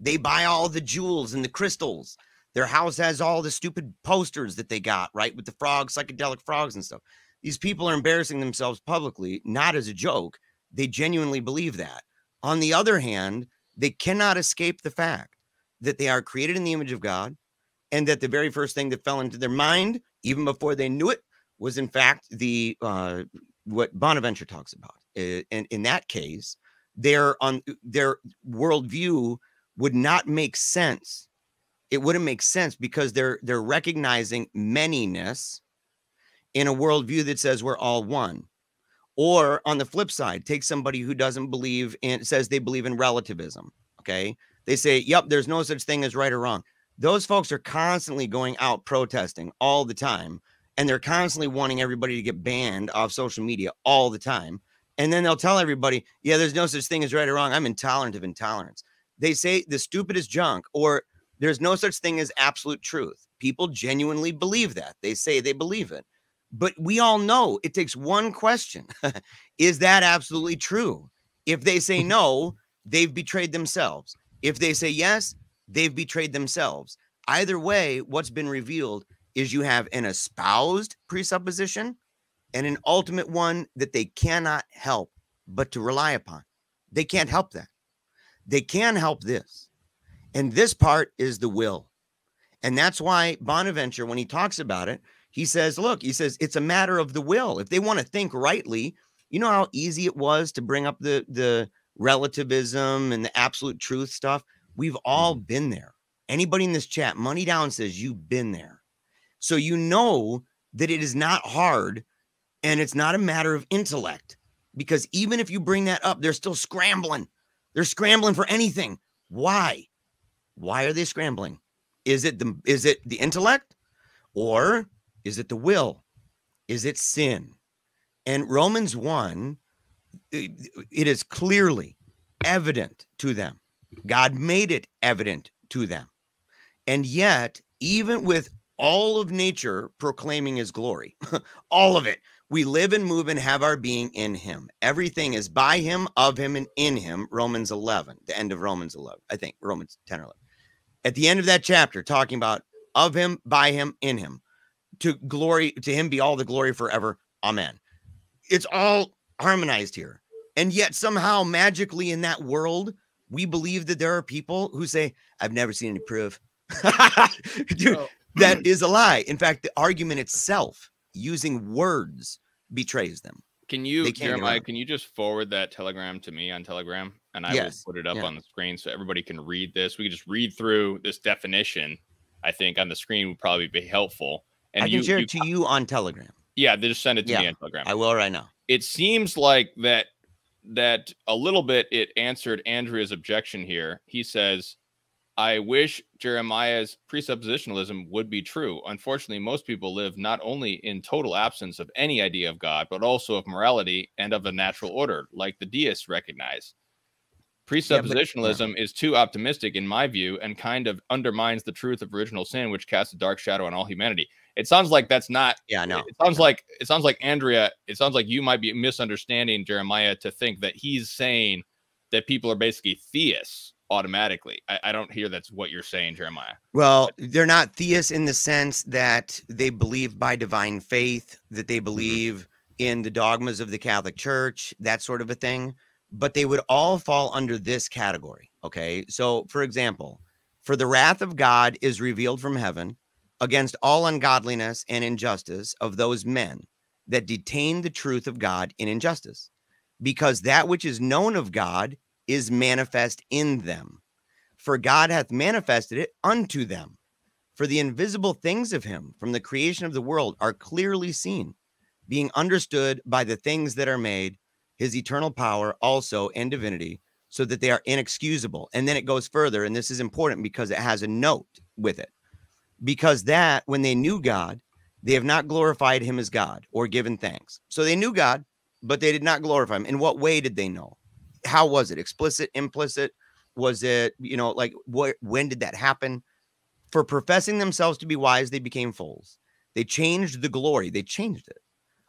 They buy all the jewels and the crystals. Their house has all the stupid posters that they got, right? With the frogs, psychedelic frogs and stuff. These people are embarrassing themselves publicly, not as a joke. They genuinely believe that. On the other hand, they cannot escape the fact that they are created in the image of God and that the very first thing that fell into their mind, even before they knew it, was in fact the uh, what Bonaventure talks about. And in that case, their on their worldview would not make sense. It wouldn't make sense because they're they're recognizing manyness in a worldview that says we're all one. Or on the flip side, take somebody who doesn't believe in, says they believe in relativism. Okay. They say, yep, there's no such thing as right or wrong. Those folks are constantly going out protesting all the time. And they're constantly wanting everybody to get banned off social media all the time. And then they'll tell everybody, yeah, there's no such thing as right or wrong. I'm intolerant of intolerance. They say the stupidest junk, or there's no such thing as absolute truth. People genuinely believe that. They say they believe it. But we all know it takes one question. Is that absolutely true? If they say no, they've betrayed themselves. If they say yes, they've betrayed themselves. Either way, what's been revealed is you have an espoused presupposition and an ultimate one that they cannot help but to rely upon. They can't help that. They can help this. And this part is the will. And that's why Bonaventure, when he talks about it, he says, look, he says it's a matter of the will. If they want to think rightly, you know how easy it was to bring up the the relativism and the absolute truth stuff. We've all mm-hmm. been there. Anybody in this chat, money down says you've been there. So you know that it is not hard and it's not a matter of intellect because even if you bring that up, they're still scrambling. They're scrambling for anything. Why? Why are they scrambling? Is it the is it the intellect or is it the will? Is it sin? And Romans 1, it is clearly evident to them. God made it evident to them. And yet, even with all of nature proclaiming his glory, all of it, we live and move and have our being in him. Everything is by him, of him, and in him. Romans 11, the end of Romans 11, I think, Romans 10 or 11. At the end of that chapter, talking about of him, by him, in him to glory to him be all the glory forever. Amen. It's all harmonized here. And yet somehow magically in that world, we believe that there are people who say, I've never seen any proof. Dude, oh. that is a lie. In fact, the argument itself using words betrays them. Can you, Jeremiah, can you just forward that telegram to me on Telegram? And I yes. will put it up yeah. on the screen so everybody can read this. We can just read through this definition I think on the screen would probably be helpful. And I can you, share you- it to you on Telegram. yeah, they just send it to me on Telegram. I will right now. it seems like that that a little bit it answered Andrea's objection here. He says, I wish Jeremiah's presuppositionalism would be true. Unfortunately, most people live not only in total absence of any idea of God, but also of morality and of a natural order, like the deists recognize. Presuppositionalism is too optimistic, in my view, and kind of undermines the truth of original sin, which casts a dark shadow on all humanity. It sounds like that's not Yeah, no. it sounds like it sounds like Andrea. It sounds like you might be misunderstanding Jeremiah to think that he's saying that people are basically theists automatically. I, I don't hear that's what you're saying, Jeremiah. Well, they're not theists in the sense that they believe by divine faith, that they mm-hmm. believe in the dogmas of the Catholic Church, that sort of a thing. But they would all fall under this category. Okay. So, for example, for the wrath of God is revealed from heaven against all ungodliness and injustice of those men that detain the truth of God in injustice, because that which is known of God is manifest in them for God hath manifested it unto them. For the invisible things of him from the creation of the world are clearly seen, being understood by the things that are made, his eternal power also and divinity, so that they are inexcusable. And then it goes further, and this is important because it has a note with it. Because that when they knew God, they have not glorified him as God or given thanks. So they knew God, but they did not glorify him. In what way did they know? How was it? Explicit, implicit? was it you know like what when did that happen? For professing themselves to be wise they became fools. They changed the glory. They changed it.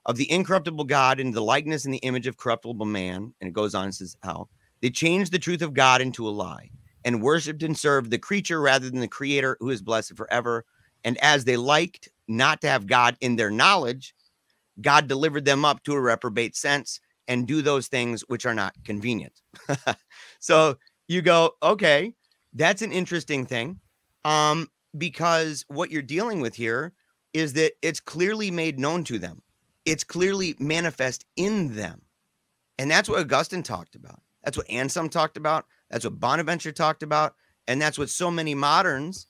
Of the incorruptible god into the likeness and the image of corruptible man and it goes on and says how they changed the truth of god into a lie and worshiped and served the creature rather than the creator who is blessed forever. And as they liked not to have god in their knowledge god delivered them up to a reprobate sense and do those things which are not convenient so you go, okay, that's an interesting thing. Um, because what you're dealing with here is that it's clearly made known to them, it's clearly manifest in them. And that's what Augustine talked about. That's what Anselm talked about. That's what Bonaventure talked about. And that's what so many moderns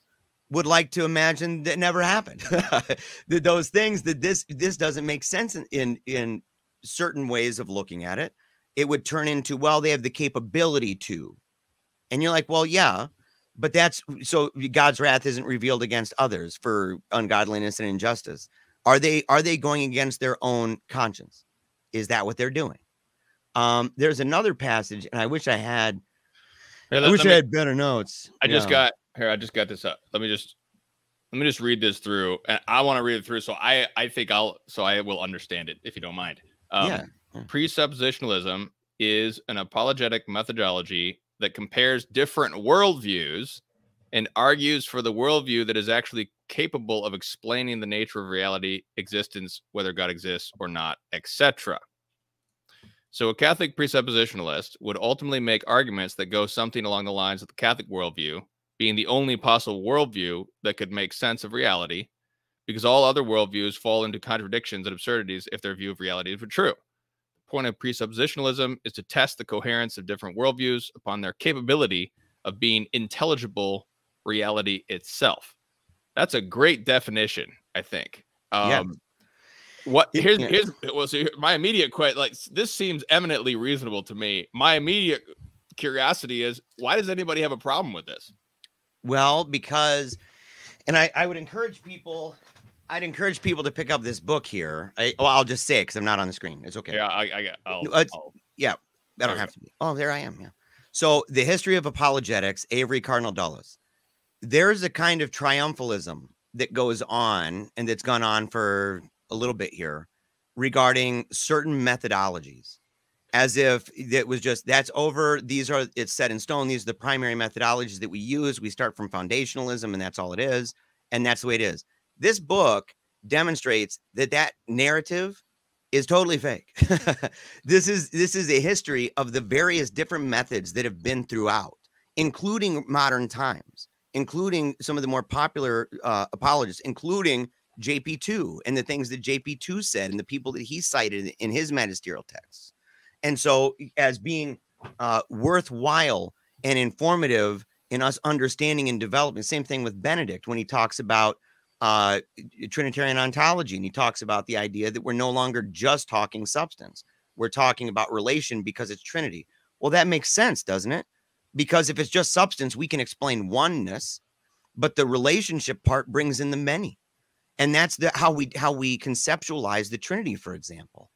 would like to imagine that never happened. that those things that this this doesn't make sense in, in in certain ways of looking at it. It would turn into, well, they have the capability to, and you're like, well, yeah, but that's so God's wrath isn't revealed against others for ungodliness and injustice. Are they are they going against their own conscience? Is that what they're doing? Um, there's another passage, and I wish I had Here, I wish let I had better notes. I just Yeah. got here. I just got this up. Let me just let me just read this through, and I want to read it through. So I I think I'll so I will understand it if you don't mind. Um, Yeah, yeah. Presuppositionalism is an apologetic methodology that compares different worldviews and argues for the worldview that is actually capable of explaining the nature of reality, existence, whether God exists or not, etc. So, a Catholic presuppositionalist would ultimately make arguments that go something along the lines of the Catholic worldview being the only possible worldview that could make sense of reality, because all other worldviews fall into contradictions and absurdities if their view of reality were true. The point of presuppositionalism is to test the coherence of different worldviews upon their capability of being intelligible reality itself. That's a great definition, I think. Um, Yeah. What here's yeah. here's well, so here- my immediate question, like this seems eminently reasonable to me. My immediate curiosity is why does anybody have a problem with this? Well, because, and I, I would encourage people, I'd encourage people to pick up this book here. I, well, I'll just say it because I'm not on the screen. It's okay. Yeah, I, I got. I'll, it's- I'll- I don't have to be. Oh, there I am. Yeah. So the history of apologetics, Avery Cardinal Dulles. There's a kind of triumphalism that goes on and that's gone on for a little bit here regarding certain methodologies as if it was just that's over. These are it's set in stone. These are the primary methodologies that we use. We start from foundationalism and that's all it is and that's the way it is. This book demonstrates that that narrative is totally fake. This is this is a history of the various different methods that have been throughout including modern times including some of the more popular uh, apologists including jp2 and the things that jp2 said and the people that he cited in his magisterial texts and so as being uh, worthwhile and informative in us understanding and developing. Same thing with Benedict when he talks about uh, Trinitarian ontology and he talks about the idea that we're no longer just talking substance. We're talking about relation because it's Trinity. Well, that makes sense, doesn't it? Because if it's just substance, we can explain oneness, but the relationship part brings in the many. And that's the how we how we conceptualize the Trinity, for example.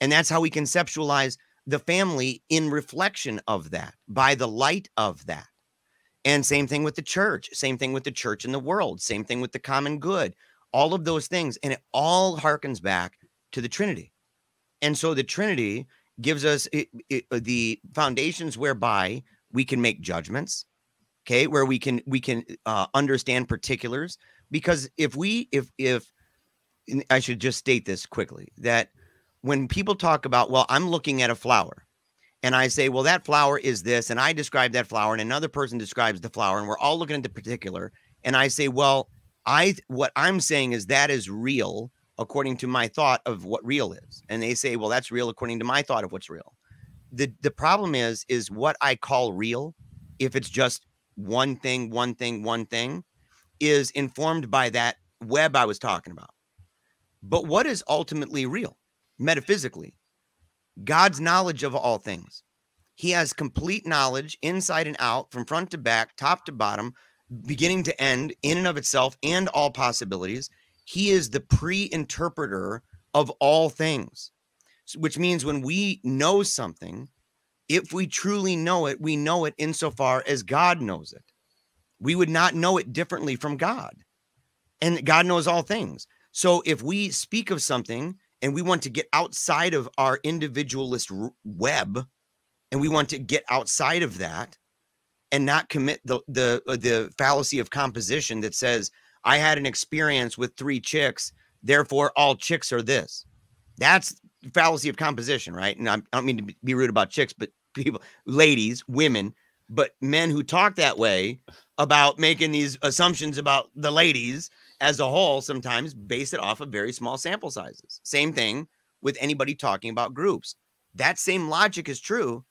And that's how we conceptualize the family in reflection of that, by the light of that. And same thing with the church, same thing with the church in the world, same thing with the common good, all of those things. And it all harkens back to the Trinity. And so the Trinity gives us it, it, uh, the foundations whereby we can make judgments, okay, where we can we can uh, understand particulars. Because if we if if I should just state this quickly that when people talk about, well, I'm looking at a flower and I say, well, that flower is this, and I describe that flower, and another person describes the flower, and we're all looking at the particular, and I say, well, I what I'm saying is that is real according to my thought of what real is, and they say, well, that's real according to my thought of what's real. the The problem is, is what I call real, if it's just one thing, one thing, one thing, is informed by that web I was talking about. But what is ultimately real, metaphysically? God's knowledge of all things. He has complete knowledge inside and out, from front to back, top to bottom, beginning to end, in and of itself, and all possibilities. He is the pre interpreter of all things, which means when we know something, if we truly know it, we know it insofar as God knows it. We would not know it differently from God. And God knows all things. So if we speak of something and we want to get outside of our individualist web and we want to get outside of that and not commit the the uh, the fallacy of composition that says I had an experience with three chicks, therefore all chicks are this. That's fallacy of composition, right? And I'm, I do not mean to be rude about chicks, but people, ladies, women, but men who talk that way about making these assumptions about the ladies as a whole sometimes base it off of very small sample sizes. Same thing with anybody talking about groups. That same logic is true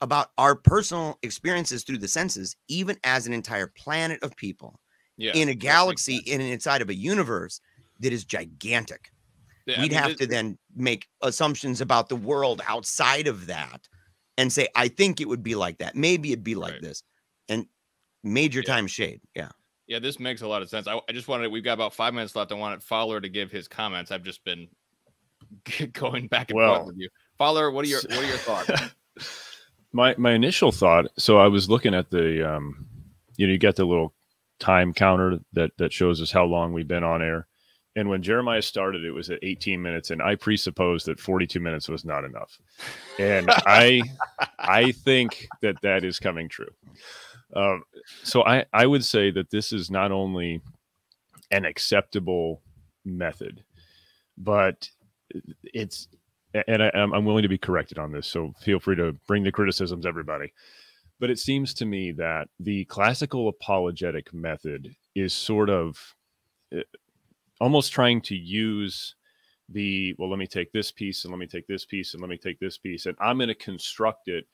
about our personal experiences through the senses, even as an entire planet of people yeah, in a galaxy in inside of a universe that is gigantic. Yeah, We'd I mean, have to then make assumptions about the world outside of that and say, I think it would be like that. Maybe it'd be like right. this. And major yeah. time shade. Yeah. Yeah, this makes a lot of sense. I, I just wanted, we've got about five minutes left. I wanted Fowler to give his comments. I've just been going back and well, forth with you. Fowler, what are your what are your thoughts? my my initial thought. So I was looking at the, um, you know, you get the little time counter that that shows us how long we've been on air. And when Jeremiah started, it was at 18 minutes, and I presupposed that 42 minutes was not enough. And I, I think that that is coming true. Um, so I, I would say that this is not only an acceptable method, but it's and I, am willing to be corrected on this. So feel free to bring the criticisms, everybody. But it seems to me that the classical apologetic method is sort of eh, almost trying to use the well, let me take this piece and let me take this piece and let me take this piece, and I'm going to construct it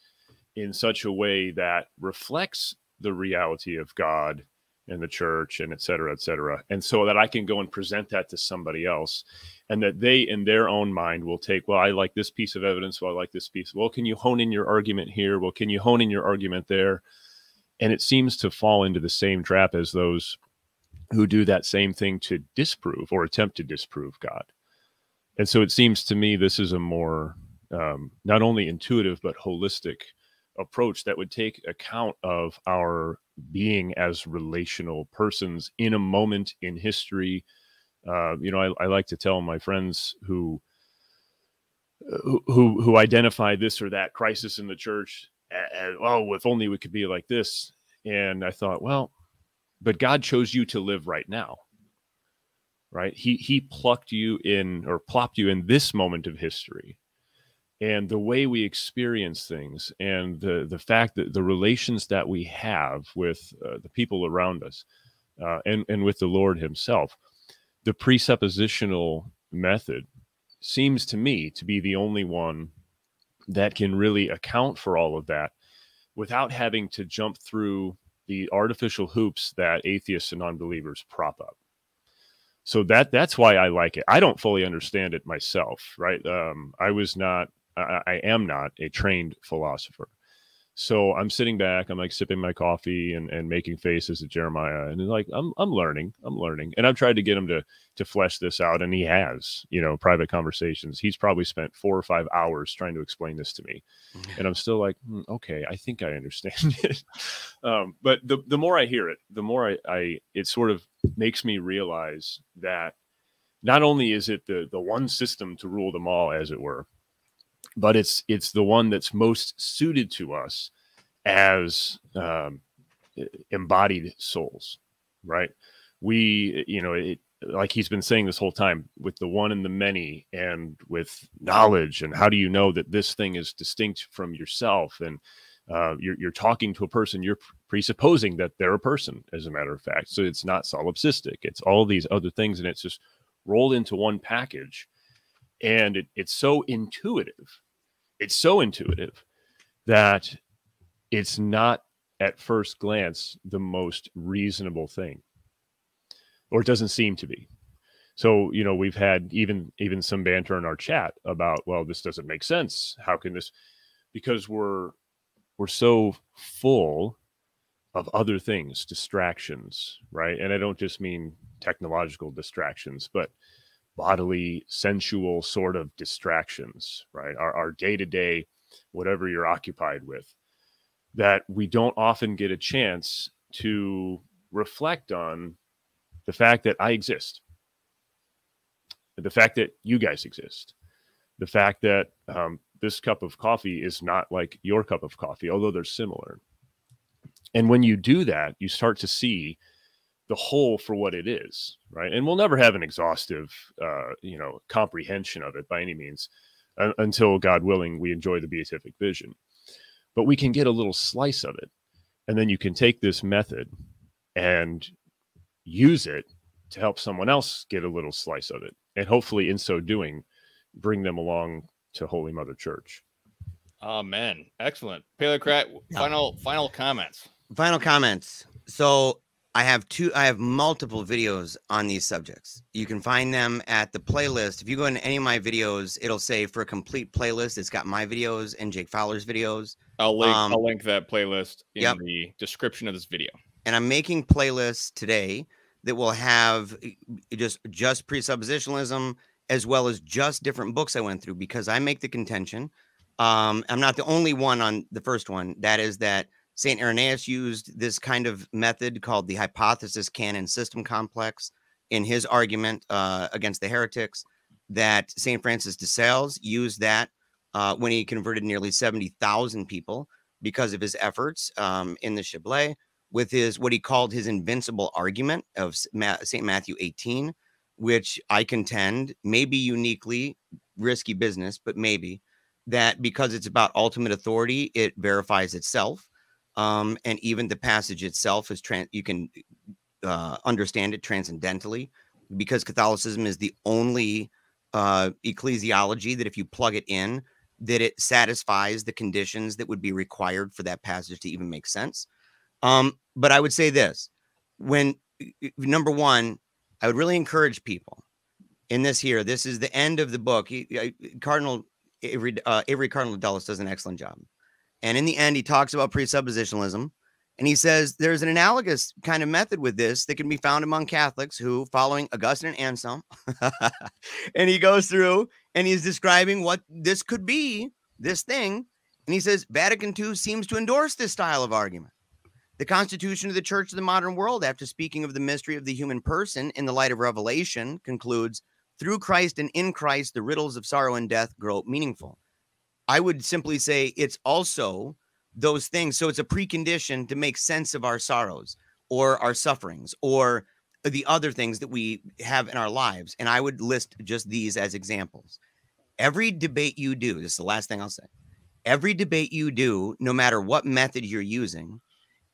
in such a way that reflects the reality of God and the church and et cetera, et cetera. And so that I can go and present that to somebody else and that they in their own mind will take, well, I like this piece of evidence. Well, I like this piece. Well, can you hone in your argument here? Well, can you hone in your argument there? And it seems to fall into the same trap as those who do that same thing to disprove or attempt to disprove God. And so it seems to me this is a more um, not only intuitive but holistic approach that would take account of our being as relational persons in a moment in history. Uh, you know, I, I, like to tell my friends who who who identify this or that crisis in the church oh, if only we could be like this. And I thought, well, but God chose you to live right now. Right? He he plucked you in or plopped you in this moment of history and the way we experience things and the the fact that the relations that we have with uh, the people around us uh, and and with the Lord Himself, the presuppositional method seems to me to be the only one that can really account for all of that without having to jump through the artificial hoops that atheists and non-believers prop up. So that that's why I like it. I don't fully understand it myself, right? Um, I was not, I, I am not a trained philosopher. So I'm sitting back, I'm like sipping my coffee and, and making faces at Jeremiah, and like I'm I'm learning, I'm learning, and I've tried to get him to to flesh this out, and he has, you know, private conversations. He's probably spent four or five hours trying to explain this to me, mm-hmm. and I'm still like, hmm, okay, I think I understand it. um, but the the more I hear it, the more I, I it sort of makes me realize that not only is it the the one system to rule them all, as it were, but it's it's the one that's most suited to us as um, embodied souls, right? We, you know, it, like he's been saying this whole time with the one and the many and with knowledge and how do you know that this thing is distinct from yourself? And uh, you're, you're talking to a person you're presupposing that they're a person as a matter of fact. So it's not solipsistic. It's all these other things and it's just rolled into one package and it, it's so intuitive it's so intuitive that it's not at first glance the most reasonable thing or it doesn't seem to be. So you know we've had even even some banter in our chat about well this doesn't make sense. How can this because we're we're so full of other things distractions right? And i don't just mean technological distractions but bodily, sensual sort of distractions, right? Our, our day-to-day, whatever you're occupied with, that we don't often get a chance to reflect on the fact that I exist, the fact that you guys exist, the fact that um, this cup of coffee is not like your cup of coffee, although they're similar. And when you do that, you start to see the whole for what it is, right? And we'll never have an exhaustive, uh, you know, comprehension of it by any means, uh, until God willing, we enjoy the beatific vision. But we can get a little slice of it, and then you can take this method and use it to help someone else get a little slice of it, and hopefully, in so doing, bring them along to Holy Mother Church. Amen. Excellent. Paleocrat, final final comments. Final comments. So I have two, I have multiple videos on these subjects. You can find them at the playlist. If you go into any of my videos, it'll say for a complete playlist, it's got my videos and Jake Fowler's videos. I'll link, um, I'll link that playlist in yep. the description of this video. And I'm making playlists today that will have just just presuppositionalism as well as just different books I went through because I make the contention. Um, I'm not the only one on the first one. That is that St. Irenaeus used this kind of method called the hypothesis canon system complex in his argument uh, against the heretics. That St. Francis de Sales used that uh, when he converted nearly 70,000 people because of his efforts um, in the Chablais with his what he called his invincible argument of St. Matthew 18, which I contend may be uniquely risky business, but maybe that because it's about ultimate authority, it verifies itself um, and even the passage itself is trans. You can uh, understand it transcendentally because Catholicism is the only uh, ecclesiology that if you plug it in, that it satisfies the conditions that would be required for that passage to even make sense. Um, but I would say this: when number one, I would really encourage people in this here. This is the end of the book. Cardinal Avery, uh, Avery Cardinal Dulles does an excellent job. And in the end, he talks about presuppositionalism. And he says there's an analogous kind of method with this that can be found among Catholics who, following Augustine and Anselm, and he goes through and he's describing what this could be, this thing. And he says Vatican II seems to endorse this style of argument. The Constitution of the Church of the Modern World, after speaking of the mystery of the human person in the light of Revelation, concludes through Christ and in Christ, the riddles of sorrow and death grow meaningful. I would simply say it's also those things. So it's a precondition to make sense of our sorrows or our sufferings or the other things that we have in our lives. And I would list just these as examples. Every debate you do, this is the last thing I'll say. Every debate you do, no matter what method you're using,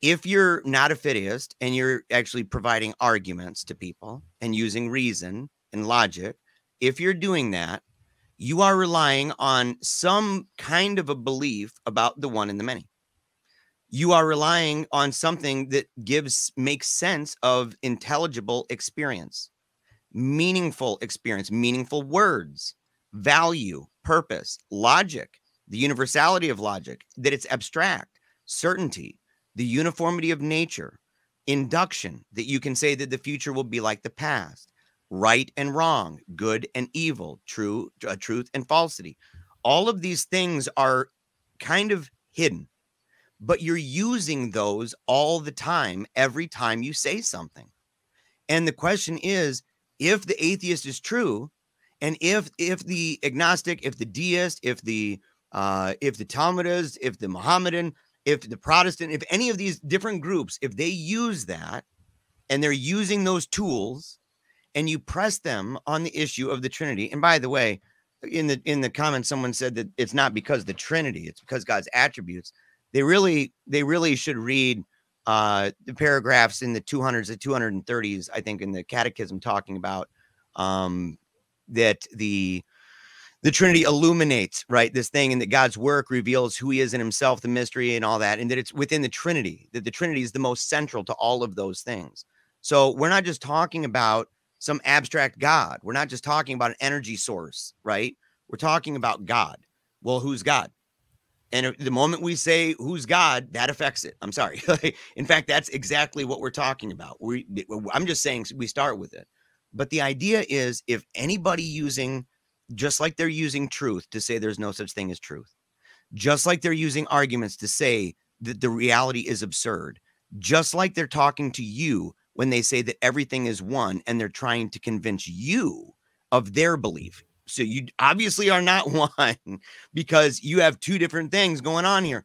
if you're not a fideist and you're actually providing arguments to people and using reason and logic, if you're doing that, you are relying on some kind of a belief about the one and the many. you are relying on something that gives makes sense of intelligible experience, meaningful experience, meaningful words, value, purpose, logic, the universality of logic, that it's abstract, certainty, the uniformity of nature, induction, that you can say that the future will be like the past, right and wrong, good and evil, true, uh, truth and falsity. All of these things are kind of hidden, but you're using those all the time, every time you say something. And the question is if the atheist is true, and if if the agnostic, if the deist, if the uh, if the Talmudist, if the Mohammedan, if the Protestant, if any of these different groups, if they use that and they're using those tools and you press them on the issue of the Trinity. And by the way, in the in the comments, someone said that it's not because the Trinity, it's because God's attributes. They really, they really should read uh the paragraphs in the 200s, the 230s, I think, in the catechism talking about um that the the Trinity illuminates, right, this thing, and that God's work reveals who He is in Himself, the mystery, and all that, and that it's within the Trinity, that the Trinity is the most central to all of those things. So we're not just talking about some abstract God. We're not just talking about an energy source, right? We're talking about God. Well, who's God? And the moment we say who's God, that affects it. I'm sorry. in fact, that's exactly what we're talking about. We, I'm just saying we start with it. But the idea is if anybody using just like they're using truth to say there's no such thing as truth, just like they're using arguments to say that the reality is absurd, just like they're talking to you when they say that everything is one and they're trying to convince you of their belief. So you obviously are not one because you have two different things going on here.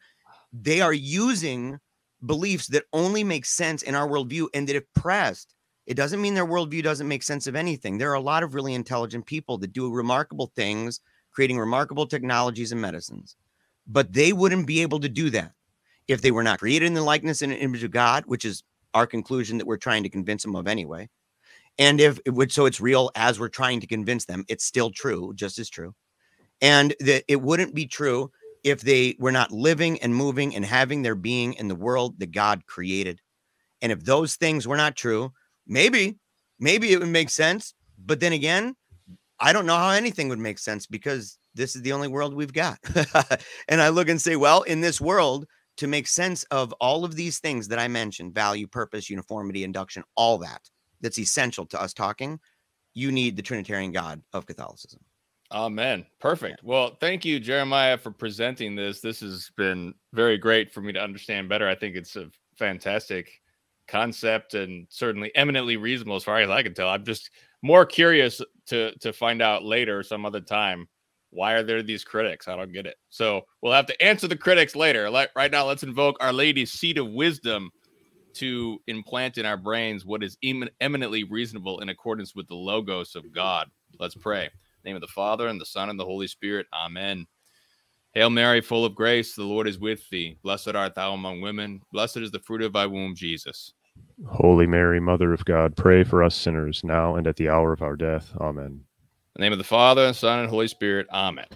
They are using beliefs that only make sense in our worldview and that if pressed it doesn't mean their worldview doesn't make sense of anything. There are a lot of really intelligent people that do remarkable things, creating remarkable technologies and medicines, but they wouldn't be able to do that if they were not created in the likeness and image of God, which is our conclusion that we're trying to convince them of anyway. And if it would, so it's real as we're trying to convince them, it's still true, just as true. And that it wouldn't be true if they were not living and moving and having their being in the world that God created. And if those things were not true, maybe, maybe it would make sense. But then again, I don't know how anything would make sense because this is the only world we've got. and I look and say, well, in this world, to make sense of all of these things that I mentioned value, purpose, uniformity, induction, all that that's essential to us talking, you need the Trinitarian God of Catholicism. Oh, Amen. Perfect. Well, thank you, Jeremiah, for presenting this. This has been very great for me to understand better. I think it's a fantastic concept and certainly eminently reasonable as far as I can tell. I'm just more curious to to find out later some other time why are there these critics? I don't get it. So we'll have to answer the critics later. Like right now, let's invoke Our Lady's seat of wisdom to implant in our brains what is eminently reasonable in accordance with the logos of God. Let's pray. name of the Father and the Son and the Holy Spirit. Amen. Hail Mary, full of grace, the Lord is with thee. Blessed art thou among women. Blessed is the fruit of thy womb, Jesus. Holy Mary, Mother of God, pray for us sinners now and at the hour of our death. Amen the name of the Father, and Son, and Holy Spirit. Amen.